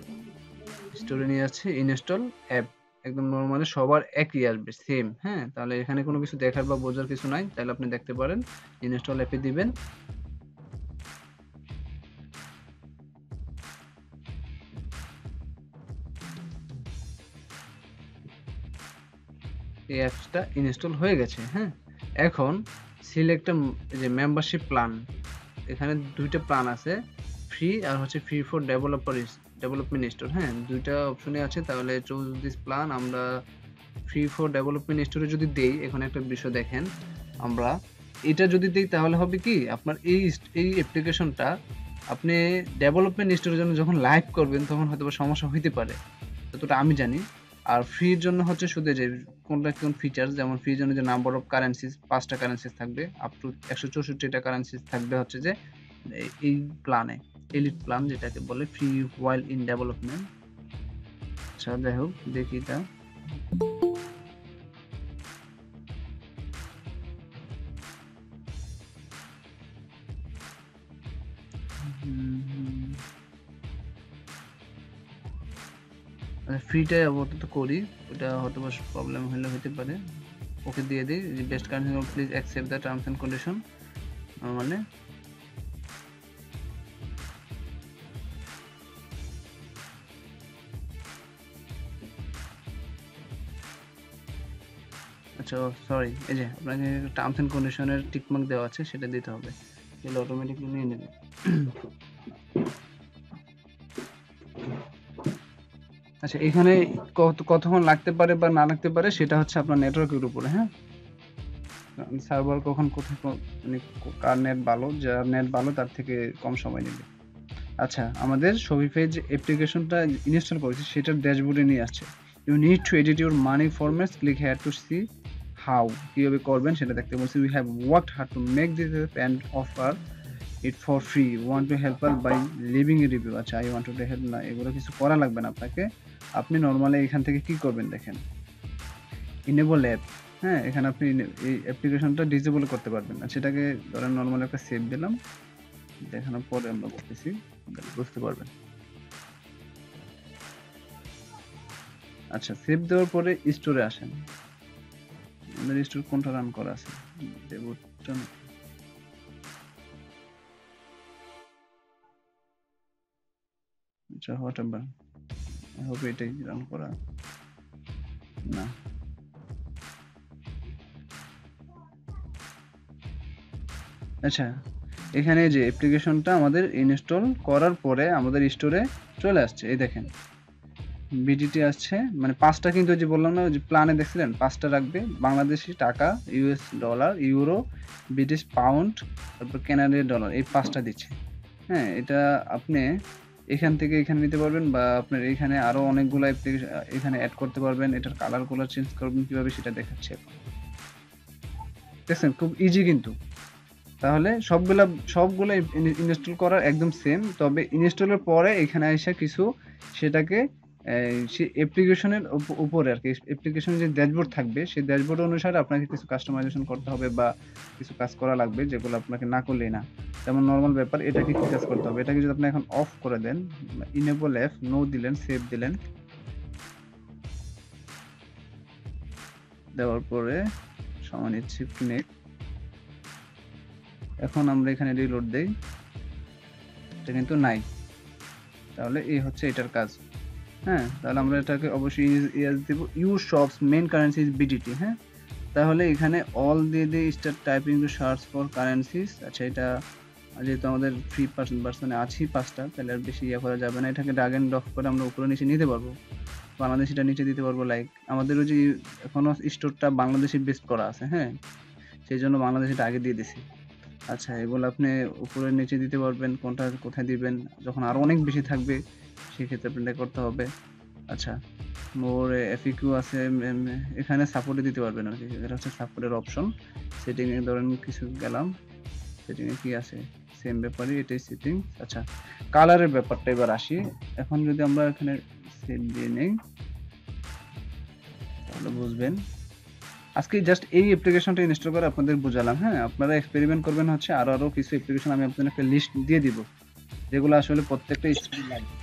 স্টোরে নিয়ে যাচ্ছে ইনস্টল অ্যাপ একদম নর্মালি সবার একই আসবে সেম হ্যাঁ? তাহলে এখানে কোনো কিছু দেখার বা বোঝার কিছু নাই, তাহলে আপনি দেখতে পারেন ইনস্টল অ্যাপে দিবেন। এই অ্যাপসটা ইনস্টল হয়ে গেছে হ্যাঁ? এখন সিলেক্ট যে মেম্বারশিপ প্ল্যান এখানে দুইটা প্ল্যান আছে ফ্রি আর হচ্ছে free for developer development store হ্যাঁ? দুইটা অপশনই আছে, তাহলে চুজ দিস প্ল্যান আমরা ফ্রি ফর ডেভেলপমেন্ট স্টোরে যদি দেই, এখানে একটা বিষয় দেখেন, আমরা এটা যদি দিই, তাহলে হবে কি, আপনার এই এই অ্যাপ্লিকেশনটা আপনি ডেভেলপমেন্ট স্টোরের জন্য যখন লাইভ করবেন, তখন হয়তো সমস্যা হইতে পারে। যতটা আমি জানি আর ফ্রির জন্য হচ্ছে শুধু যে কোনটা কোন ফিচার যেমন ফ্রির জন্য যে নাম্বার অফ কারেন্সিস পাঁচটা কারেন্সিস থাকবে আপ টু একশো চৌষট্টিটা কারেন্সিস থাকবে হচ্ছে যে এই- প্ল্যানে এলিট প্ল্যান যেটাকে বলে ফ্রি ওয়াইল ইন ডেভেলপমেন্ট আচ্ছা যাই হোক, দেখি এটা। ফ্রিটাই আপাতত করি। ওটা হয়তো বা প্রবলেম হলে হতে পারে। ওকে দিয়ে দিই। যে best condition please accept the terms and condition মানে আচ্ছা সরি এই যে আপনাকে টার্মস অ্যান্ড কন্ডিশনের টিকমার্ক দেওয়া আছে, সেটা দিতে হবে। তাহলে অটোমেটিকলি নিয়ে নেবে। আচ্ছা এখানে কত কতক্ষণ লাগতে পারে বা না লাগতে পারে সেটা হচ্ছে আপনার নেটওয়ার্কের উপরে হ্যাঁ? সার্ভার কখন কোথায় মানে কার নেট ভালো যার নেট ভালো তার থেকে কম সময় নেবে। আচ্ছা আমাদের শপিফাই যে অ্যাপ্লিকেশনটা ইনস্টল করেছি, সেটার ড্যাশবোর্ডে নিয়ে আসছে। You need to edit your money formats click here to see how কীভাবে করবেন সেটা দেখতে বলছি। We have worked hard to make this and offer it for free want to help R by leaving a review আচ্ছা আই ওয়ান্ট টু হেল্প না, এগুলো কিছু করা লাগবে না আপনাকে। আপনি নর্মালি এখান থেকে কি করবেন দেখেন? ইনেবল অ্যাপ হ্যাঁ এখানে আপনি এই অ্যাপ্লিকেশনটা ডিসেবল করতে পারবেন না। সেটাকে ধরেন নর্মাল একটা সেভ দিলাম, দেখানোর পরে আমরা বলতেছি বুঝতে পারবেন। আচ্ছা সেভ দেওয়ার পরে স্টোরে আসেন। আমাদের স্টোর কোনটা রান করা আছে? ডেবুটটা আচ্ছা হোয়াট এভার হোপ এটাই রান করা না আচ্ছা এখানে যে অ্যাপ্লিকেশনটা আমাদের ইনস্টল করার পরে আমাদের স্টোরে চলে আসছে, এই দেখেন। বিডিটি আসছে মানে পাঁচটা কিন্তু যে বললাম না যে প্ল্যানে দেখছিলেন? পাঁচটা রাখবে, Bangladeshi taka US dollar euro British pound তারপর কানাডিয়ান ডলার এই পাঁচটা দিচ্ছে। হ্যাঁ এটা আপনি এখান থেকে এখানে নিতে পারবেন বা আপনার এখানে আরও অনেকগুলো অ্যাপ্লিকেশন এখানে অ্যাড করতে পারবেন। এটার কালারগুলো চেঞ্জ করবেন, কীভাবে সেটা দেখাচ্ছে। দেখছেন? খুব ইজি কিন্তু। তাহলে সবগুলা, সবগুলো ইনস্টল করার একদম সেম তবে ইনস্টলের পরে এখানে এসে কিছু সেটাকে সে অ্যাপ্লিকেশনের উপরে আর কি অ্যাপ্লিকেশনের যে ড্যাশবোর্ড থাকবে, সেই ড্যাশবোর্ড অনুসারে আপনাকে কিছু কাস্টমাইজেশন করতে হবে বা কিছু কাজ করা লাগবে যেগুলো আপনাকে না করলেই না। যেমন নর্মাল ব্যাপার, এটাকে কী কাজ করতে হবে? এটাকে যদি আপনি এখন অফ করে দেন ইনেবল অ্যাপ নো দিলেন সেভ দিলেন। দেওয়ার পরে সমান শিফট নেক এখন আমরা এখানে রিলোড দেই। এটা কিন্তু নাই। তাহলে এই হচ্ছে এটার কাজ। হ্যাঁ তাহলে আমরা এটাকে অবশ্যই ইয়াস দেবো। You shop's main currency is BDT হ্যাঁ? তাহলে এখানে অল দিয়ে দিয়ে start typing to search for currencies আচ্ছা এটা যেহেতু আমাদের ফ্রি পার্সেন্টে আছি পাঁচটা, তাহলে আর বেশি ইয়ে করা যাবে না। এটাকে ড্রাগ অ্যান্ড ড্রপ করে আমরা উপরে নিচে নিতে পারব। বাংলাদেশিটা নিচে দিতে পারব লাইক আমাদের ওই যে এখনও স্টোরটা বাংলাদেশি বেস্ট করা আছে হ্যাঁ? সেই জন্য বাংলাদেশিটা আগে দিয়ে দিছি। আচ্ছা এগুলো আপনি উপরে নিচে দিতে পারবেন, কোনটা কোথায় দিবেন, যখন আরও অনেক বেশি থাকবে সেক্ষেত্রে আপনি এটা করতে হবে? আচ্ছা মোর এফিকিউ আছে এখানে সাপোর্টে দিতে পারবেন আর কি। এটা হচ্ছে সাপোর্টের অপশন সেটিংয়ে ধরেন কিছু গেলাম। সেটিংয়ে কি আছে? সেম ব্যাপারই, এটাই সেটিং আচ্ছা কালারের ব্যাপারটা এবার আসি। এখন যদি আমরা এখানে সেভ দিয়ে নেই, তাহলে বুঝবেন। আজকে জাস্ট এই অ্যাপ্লিকেশনটা ইনস্টল করে আপনাদের বোঝালাম হ্যাঁ? আপনারা এক্সপেরিমেন্ট করবেন হচ্ছে আরও আরও কিছু অ্যাপ্লিকেশন আমি আপনাদের একটা লিস্ট দিয়ে দিব। যেগুলো আসলে প্রত্যেকটা স্টোরে লাগবে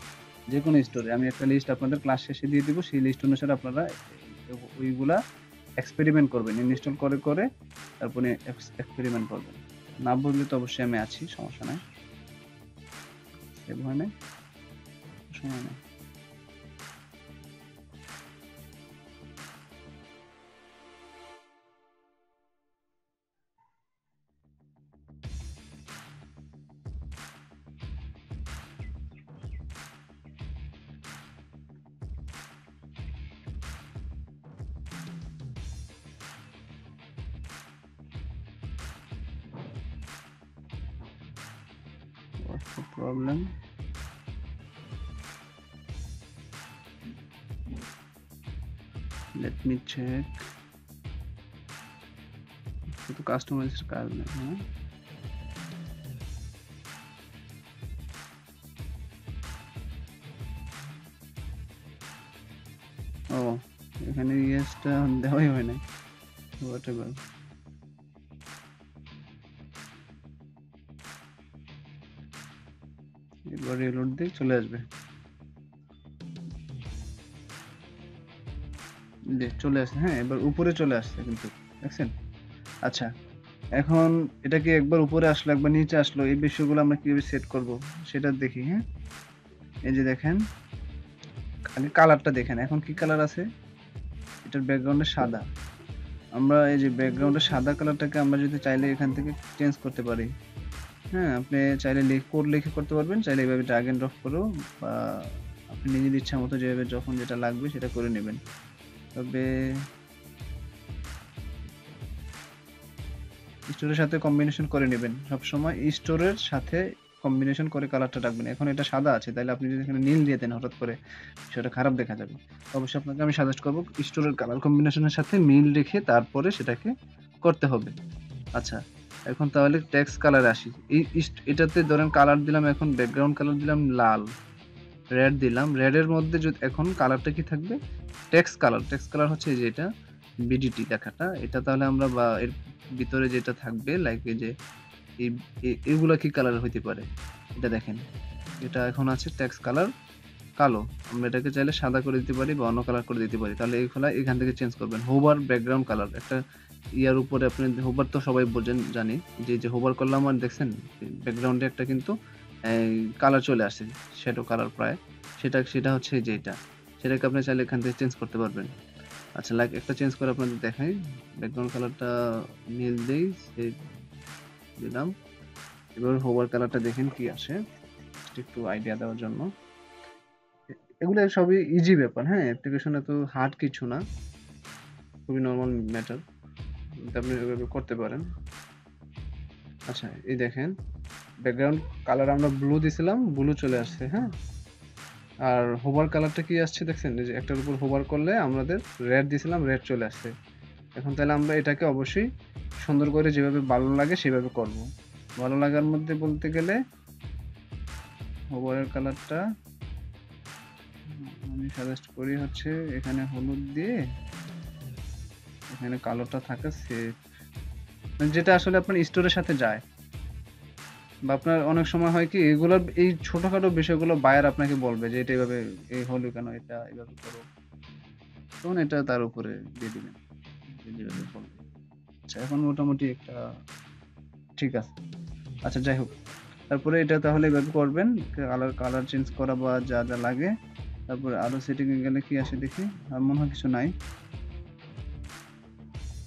যে কোনো স্টোরে আমি একটা লিস্ট আপনাদের ক্লাস শেষে দিয়ে দিব, সেই লিস্ট অনুসারে আপনারা ওইগুলা এক্সপেরিমেন্ট করবেন ইনস্টল করে করে তারপরে এক্সপেরিমেন্ট করবেন। না বললে তো অবশ্যই আমি আছি, সমস্যা নাই। সেভ নাই সময় নেই। Problem? Let me check. শুধু কাস্টমাইজের কাজ না হ্যাঁ ও এখানে ইয়েসটা দেওয়াই হয় নাই হোয়াট এভার এবার রিলোড দিয়ে চলে আসবে। যে চলে আসছে হ্যাঁ এবার উপরে চলে আসছে কিন্তু, দেখছেন? আচ্ছা এখন এটা কি একবার উপরে আসলো, একবার নিচে আসলো, এই বিষয়গুলো আমরা কীভাবে সেট করব সেটা দেখি হ্যাঁ? এই যে দেখেন আগে কালারটা দেখেন, এখন কি কালার আছে? এটার ব্যাকগ্রাউন্ডে সাদা। আমরা এই যে ব্যাকগ্রাউন্ডে সাদা কালারটাকে আমরা যদি চাইলে এখান থেকে চেঞ্জ করতে পারি। হ্যাঁ আপনি চাইলে কোড লিখে করতে পারবেন। চাইলে এভাবে ড্রাগ এন্ড ড্রপ করেও বা আপনি নিজের ইচ্ছা মতো যেভাবে, যখন যেটা লাগবে সেটা করে নেবেন। তবে স্টোরের সাথে কম্বিনেশন করে নেবেন। সবসময় স্টোরের সাথে কম্বিনেশন করে কালারটা রাখবেন। এখন এটা সাদা আছে তাহলে আপনি যদি এখানে নীল দিয়ে দেন হঠাৎ করে, সেটা খারাপ দেখা যাবে। অবশ্যই আপনাকে আমি সাজেস্ট করব স্টোরের কালার কম্বিনেশনের সাথে মিল রেখে তারপরে সেটাকে করতে হবে। আচ্ছা এখন তাহলে টেক্সট কালার আসি। এটাতে ধরেন কালার দিলাম, এখন ব্যাকগ্রাউন্ড কালার দিলাম লাল। রেড দিলাম। রেডের মধ্যে যদি, এখন কালারটা কি থাকবে? টেক্সট কালার টেক্সট কালার হচ্ছে যে এটা বিডিটি লেখাটা। এটা তাহলে আমরা বা, এর ভিতরে যেটা থাকবে লাইক যে, এই, এ- এগুলা কি কালার হইতে পারে? এটা দেখেন। এটা এখন আছে টেক্সট কালার কালো। আমরা এটাকে চাইলে সাদা করে দিতে পারি বা অন্য কালার করে দিতে পারি। তাহলে এইগুলা এখান থেকে চেঞ্জ করবেন। হোভার ব্যাকগ্রাউন্ড কালার একটা ইয়ার উপরে আপনি হোবার তো সবাই বোঝেন, জানি। যে যে হোভার করলাম আর দেখছেন ব্যাকগ্রাউন্ডে একটা কিন্তু কালার চলে আসে শ্যাডো কালার প্রায়। সেটা সেটা হচ্ছে যে এটা। সেটাকে আপনি চাইলে এখান থেকে চেঞ্জ করতে পারবেন। আচ্ছা লাইক একটা চেঞ্জ করে আপনাদের দেখাই। ব্যাকগ্রাউন্ড কালারটা নীল দেই দিলাম। এবার হোবার কালারটা দেখেন কি আসে, একটু আইডিয়া দেওয়ার জন্য। এগুলো সবই ইজি ব্যাপার হ্যাঁ? অ্যাপ্লিকেশনে তো হার্ড কিছু না। খুবই নর্মাল ম্যাটার আপনি এভাবে করতে পারেন। আচ্ছা এই দেখেন। ব্যাকগ্রাউন্ড কালার আমরা ব্লু দিছিলাম ব্লু চলে আসছে হ্যাঁ? আর হোভার কালারটা কি আসছে দেখছেন? যে একটার উপর হোভার করলে আমাদের রেড দিছিলাম রেড চলে আসছে। এখন তাহলে আমরা এটাকে অবশ্যই সুন্দর করে যেভাবে ভালো লাগে সেভাবে করব। ভালো লাগার মধ্যে বলতে গেলে হোভারের কালারটা আমি সাজেস্ট করি হচ্ছে এখানে হলুদ দিয়ে এখানে কালোটা থাকে সেফ যেটা আসলে আপনার স্টোরের সাথে যায়। বা আপনার অনেক সময় হয় কি, এগুলোর এই ছোটখাটো বিষয়গুলো বায়ার আপনাকে বলবে যে, এটা এভাবে, এই হলো কেন, এটা এভাবে করো। তখন এটা তার উপরে দিয়ে দিবেন আচ্ছা এখন মোটামুটি একটা ঠিক আছে। আচ্ছা যাই হোক। তারপরে এটা তাহলে এভাবে করবেন, কালার কালার চেঞ্জ করা বা যা যা লাগে। তারপরে আরও সেটিং গেলে কি আসে দেখি? আর মনে হয় কিছু নাই।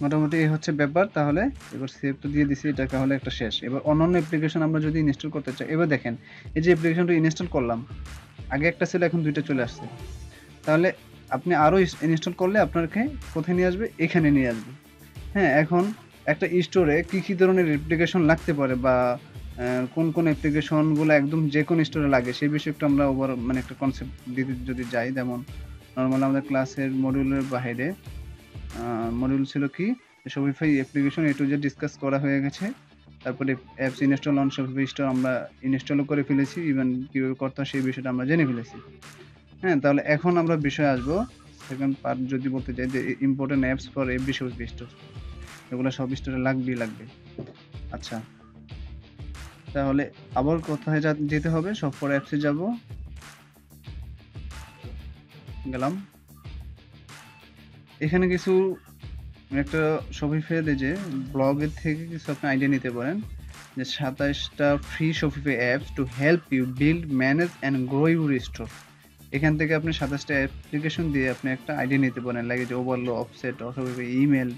মোটামুটি এই হচ্ছে ব্যাপার, তাহলে এবার সেভ তো দিয়ে দিছি, এটা তাহলে একটা শেষ। এবার অন্যান্য অ্যাপ্লিকেশন আমরা যদি ইনস্টল করতে চাই, এবার দেখেন, এই যে অ্যাপ্লিকেশনটা ইনস্টল করলাম, আগে একটা ছিল এখন দুইটা চলে আসছে। তাহলে আপনি আরও ইনস্টল করলে আপনাকে কোথায় নিয়ে আসবে? এখানে নিয়ে আসবে। হ্যাঁ এখন একটা স্টোরে কী কী ধরনের অ্যাপ্লিকেশন লাগতে পারে বা কোন কোন অ্যাপ্লিকেশনগুলো একদম যে কোন স্টোরে লাগে, সেই বিষয়ে একটু আমরা ওভার মানে একটা কনসেপ্ট দিতে যদি যাই, যেমন নর্মাল আমাদের ক্লাসের মডিউলের বাইরে মডিউল ছিল কি? Shopify application A to discuss করা হয়ে গেছে। তারপরে apps install on Shopify store আমরা ইনস্টলও করে ফেলেছি। ইভেন কীভাবে করতে হয় সেই বিষয়টা আমরা জেনে ফেলেছি। হ্যাঁ তাহলে এখন আমরা বিষয়ে আসব। সেকেন্ড পার্ট যদি বলতে চাই যে important apps for every Shopify store এগুলো সব স্টোরে লাগবেই, লাগবে। আচ্ছা। তাহলে আবার কোথায় যেতে হবে? সব অ্যাপসে যাব। গেলাম। এখানে কিছু একটা শপিফাই যে ব্লগের থেকে কিছু আপনি আইডিয়া নিতে পারেন যে সাতাশটা free Shopify apps to help you build manage and grow your store এখান থেকে আপনি সাতাশটা অ্যাপ্লিকেশন দিয়ে আপনি একটা আইডিয়া নিতে পারেন, লাগে যে ওভারলো অফসেট অথবা email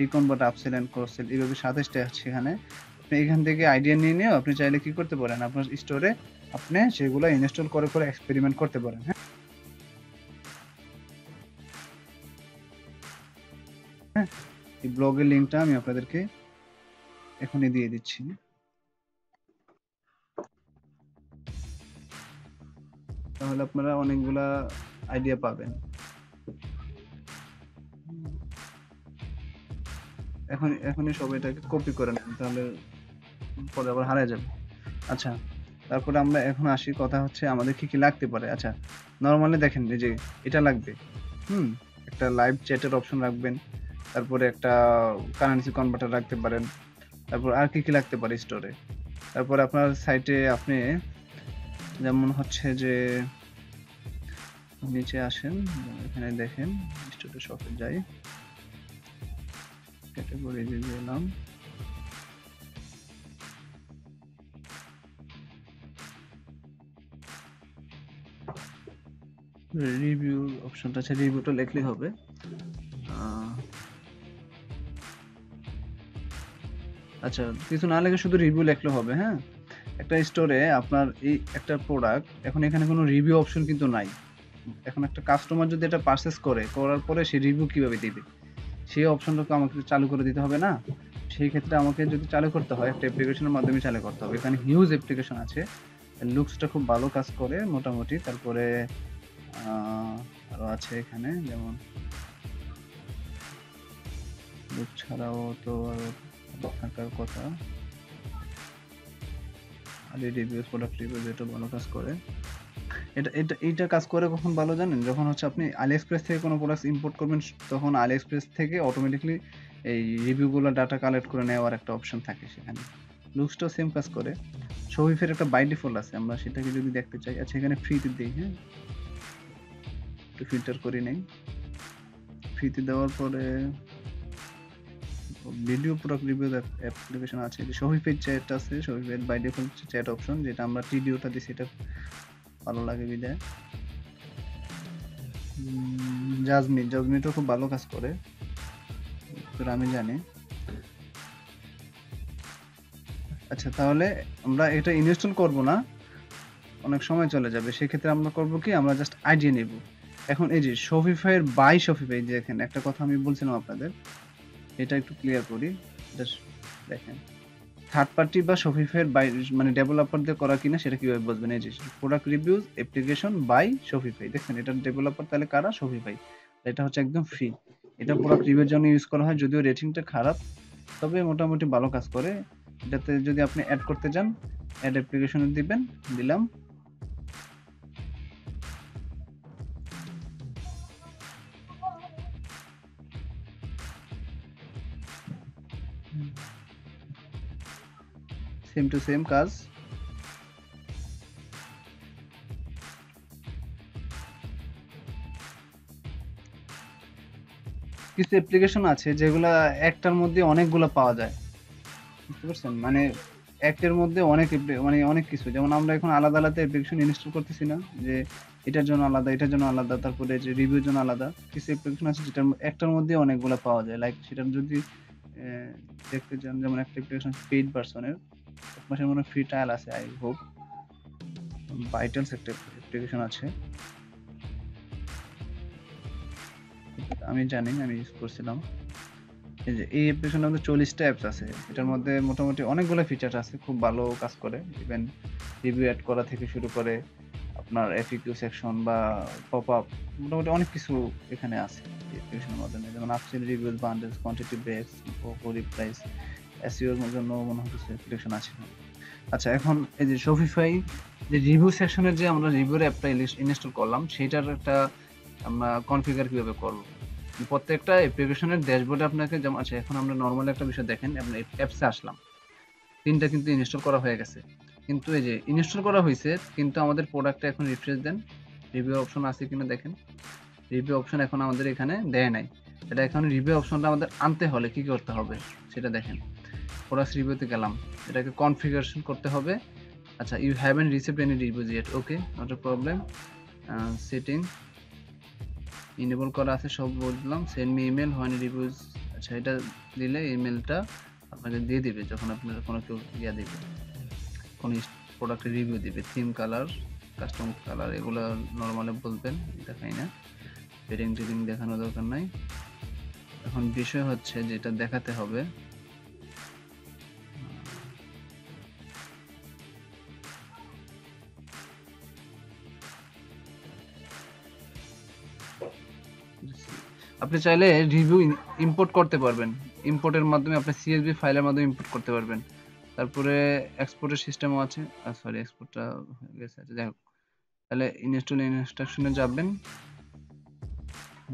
reconvert upsell and cross sell এইভাবে সাতাশটা সেখানে আপনি এখান থেকে আইডিয়া নিয়ে নিয়েও আপনি চাইলে কী করতে পারেন? আপনার স্টোরে আপনি সেগুলো ইনস্টল করে করে এক্সপেরিমেন্ট করতে পারেন হ্যাঁ? হ্যাঁ এই ব্লগের লিঙ্কটা আমি আপনাদেরকে এখনই দিয়ে দিচ্ছি। তাহলে আপনারা অনেকগুলা আইডিয়া পাবেন। এখন, এখনই সবাই এটাকে কপি করে নেন, তাহলে পরে আবার হারিয়ে যাবে। আচ্ছা তারপরে আমরা এখন আসি, কথা হচ্ছে আমাদের কি কি লাগতে পারে। আচ্ছা নর্মালি দেখেন যে এটা লাগবে। হুম, একটা লাইভ চ্যাটের অপশন রাখবেন। তারপরে একটা কারেন্সি কনভার্টার রাখতে পারেন। তারপর আর কি কি লাগতে পারে স্টোরে তারপর আপনার সাইটে আপনি যেমন হচ্ছে যে, নিচে আসেন, এখানে দেখেন স্টোরে শপে যাই। ক্যাটাগরি দিলাম রিভিউ অপশনটা আছে রিভিউটা লিখলেই হবে। আচ্ছা কিছু না লেগে শুধু রিভিউ লিখলে হবে হ্যাঁ? একটা স্টোরে আপনার এই একটা প্রোডাক্ট এখন এখানে কোনো রিভিউ অপশন কিন্তু নাই। এখন একটা কাস্টমার যদি এটা পারচেস করে, করার পরে সে রিভিউ কীভাবে দেবে? সেই অপশনটাকে আমাকে চালু করে দিতে হবে না? সেই ক্ষেত্রে আমাকে যদি চালু করতে হয়, একটা অ্যাপ্লিকেশনের মাধ্যমে চালু করতে হবে। এখানে হিউজ অ্যাপ্লিকেশন আছে। লুকসটা খুব ভালো কাজ করে, মোটামুটি। তারপরে আরও আছে এখানে, যেমন লুক ছাড়াও তো থাকার কথা। আলি রিভিউ প্রোডাক্ট রিভিউ যেটা ভালো কাজ করে, এটা এটা, এইটা কাজ করে কখন ভালো জানেন? যখন হচ্ছে আপনি আলি এক্সপ্রেস থেকে কোনো প্রোডাক্ট ইম্পোর্ট করবেন, তখন আলি এক্সপ্রেস থেকে অটোমেটিকলি এই রিভিউগুলো ডাটা কালেক্ট করে নেওয়ার একটা অপশন থাকে সেখানে। লুকসটাও সেম কাজ করে। শফিফের একটা বাই ডিফল্ট আছে, আমরা সেটাকে যদি দেখতে চাই। আচ্ছা এখানে ফ্রিতে দিই হ্যাঁ? একটু ফিল্টার করে নেই। ফ্রিতে দেওয়ার পরে ভিডিও প্রোডাক্ট রিভিউ অ্যাপ্লিকেশন আছে। যে শফিফের চ্যাট আছে শফিফের বাই ডিফল্ট চ্যাট অপশন যেটা আমরা টিডিওটা দিই সেটা ভালো লাগে বিদায়। জাজমিট জাজমিটও খুব ভালো কাজ করে আমি জানি। আচ্ছা তাহলে আমরা এটা ইনস্টল করব না, অনেক সময় চলে যাবে। সেক্ষেত্রে আমরা করব কি, আমরা জাস্ট আইডিয়া নেব। এখন এই যে শপিফাইয়ের বাই শপিফাই যে এখানে একটা কথা আমি বলছিলাম আপনাদের এটা একটু ক্লিয়ার করি দেখেন। থার্ড পার্টি বা শপিফাইয়ের বাই মানে ডেভেলপারদের করা কিনা সেটা কীভাবে বুঝবেন? এই যে product reviews application by Shopify দেখেন এটা ডেভেলপার তাহলে কারা? শপিফাই এটা হচ্ছে একদম ফ্রি এটা প্রোডাক্ট রিভিউর জন্য ইউজ করা হয়, যদিও রেটিংটা খারাপ, তবে মোটামুটি ভালো কাজ করে। এটাতে যদি আপনি অ্যাড করতে চান অ্যাড অ্যাপ্লিকেশনে দিবেন, দিলাম। সেম টু সেম কাজ। কিছু অ্যাপ্লিকেশন আছে যেগুলা একটার মধ্যে অনেকগুলো পাওয়া যায়। বুঝতে পারছেন? মানে একটার মধ্যে অনেক মানে অনেক কিছু। যেমন আমরা এখন আলাদা আলাদা অ্যাপ্লিকেশন ইনস্টল করতেছি না, যে এটার জন্য আলাদা, এটার জন্য আলাদা, তারপরে যে রিভিউর জন্য আলাদা। কিছু অ্যাপ্লিকেশন আছে যেটার একটার মধ্যে অনেকগুলো পাওয়া যায়। লাইক সেটার যদি দেখতে চান, যেমন একটা অ্যাপ্লিকেশন পেইড ভার্সনের এক মাসের মনে ফ্রি ট্রায়াল আছে আই হোপ ভাইটালস একটা অ্যাপ্লিকেশন আছে। আমি জানি, আমি ইউজ করছিলাম। এই যে, এই অ্যাপ্লিকেশনের মধ্যে চল্লিশটা অ্যাপস আছে। এটার মধ্যে মোটামুটি অনেকগুলো ফিচার আছে, খুব ভালো কাজ করে। ইভেন রিভিউ অ্যাড করা থেকে শুরু করে আপনার এফিকিউ সেকশন বা পপ আপ মোটামুটি অনেক কিছু এখানে আছে অ্যাপ্লিকেশনের মাধ্যমে। যেমন upsell reviews bundles quantity base ও রিপ্লাইস এসইওর জন্য মনে কিছু অ্যাপ্লিকেশন আছে। আচ্ছা এখন এই যে শপিফাই যে রিভিউ সেকশনের যে আমরা রিভিউর অ্যাপটা ইনস্টল করলাম সেটার একটা আমরা কনফিগার কীভাবে করব? প্রত্যেকটা অ্যাপ্লিকেশনের ড্যাশবোর্ডে আপনাকে যেমন আচ্ছা এখন আমরা নর্মাল একটা বিষয় দেখেন আপনি অ্যাপসে আসলাম। তিনটা কিন্তু ইনস্টল করা হয়ে গেছে। কিন্তু এই যে ইনস্টল করা হয়েছে, কিন্তু আমাদের প্রোডাক্টটা এখন রিফ্রেশ দেন। রিভিউ অপশন আছে কিনা দেখেন। রিভিউ অপশন এখন আমাদের এখানে দেয় নাই। এটা এখন রিভিউ অপশনটা আমাদের আনতে হলে কি করতে হবে, সেটা দেখেন। প্রোডাক্ট রিভিউতে গেলাম। এটাকে কনফিগারেশন করতে হবে। আচ্ছা you haven't receive any reviews yet okay not a problem setting enable করা আছে, সব বললাম। Send me email when reviews আচ্ছা এটা দিলে ইমেলটা আপনাকে দিয়ে দিবে যখন আপনার কোনো কেউ ইয়া দিবে। কোনো প্রোডাক্টের রিভিউ দিবে। থিম কালার কাস্টম কালার এগুলো নর্মালি বলবেন, দেখাই না। পেডিং টেডিং দেখানোর দরকার নাই। এখন বিষয় হচ্ছে যেটা দেখাতে হবে আপনি চাইলে রিভিউ ইম্পোর্ট করতে পারবেন। ইম্পোর্টের মাধ্যমে আপনি সিএসবি ফাইলের মাধ্যমে ইম্পোর্ট করতে পারবেন। তারপরে এক্সপোর্টের সিস্টেমও আছে। সরি এক্সপোর্টটা গেছে। আচ্ছা যাই হোক। তাহলে ইনস্টল ইনস্ট্রাকশনে যাবেন।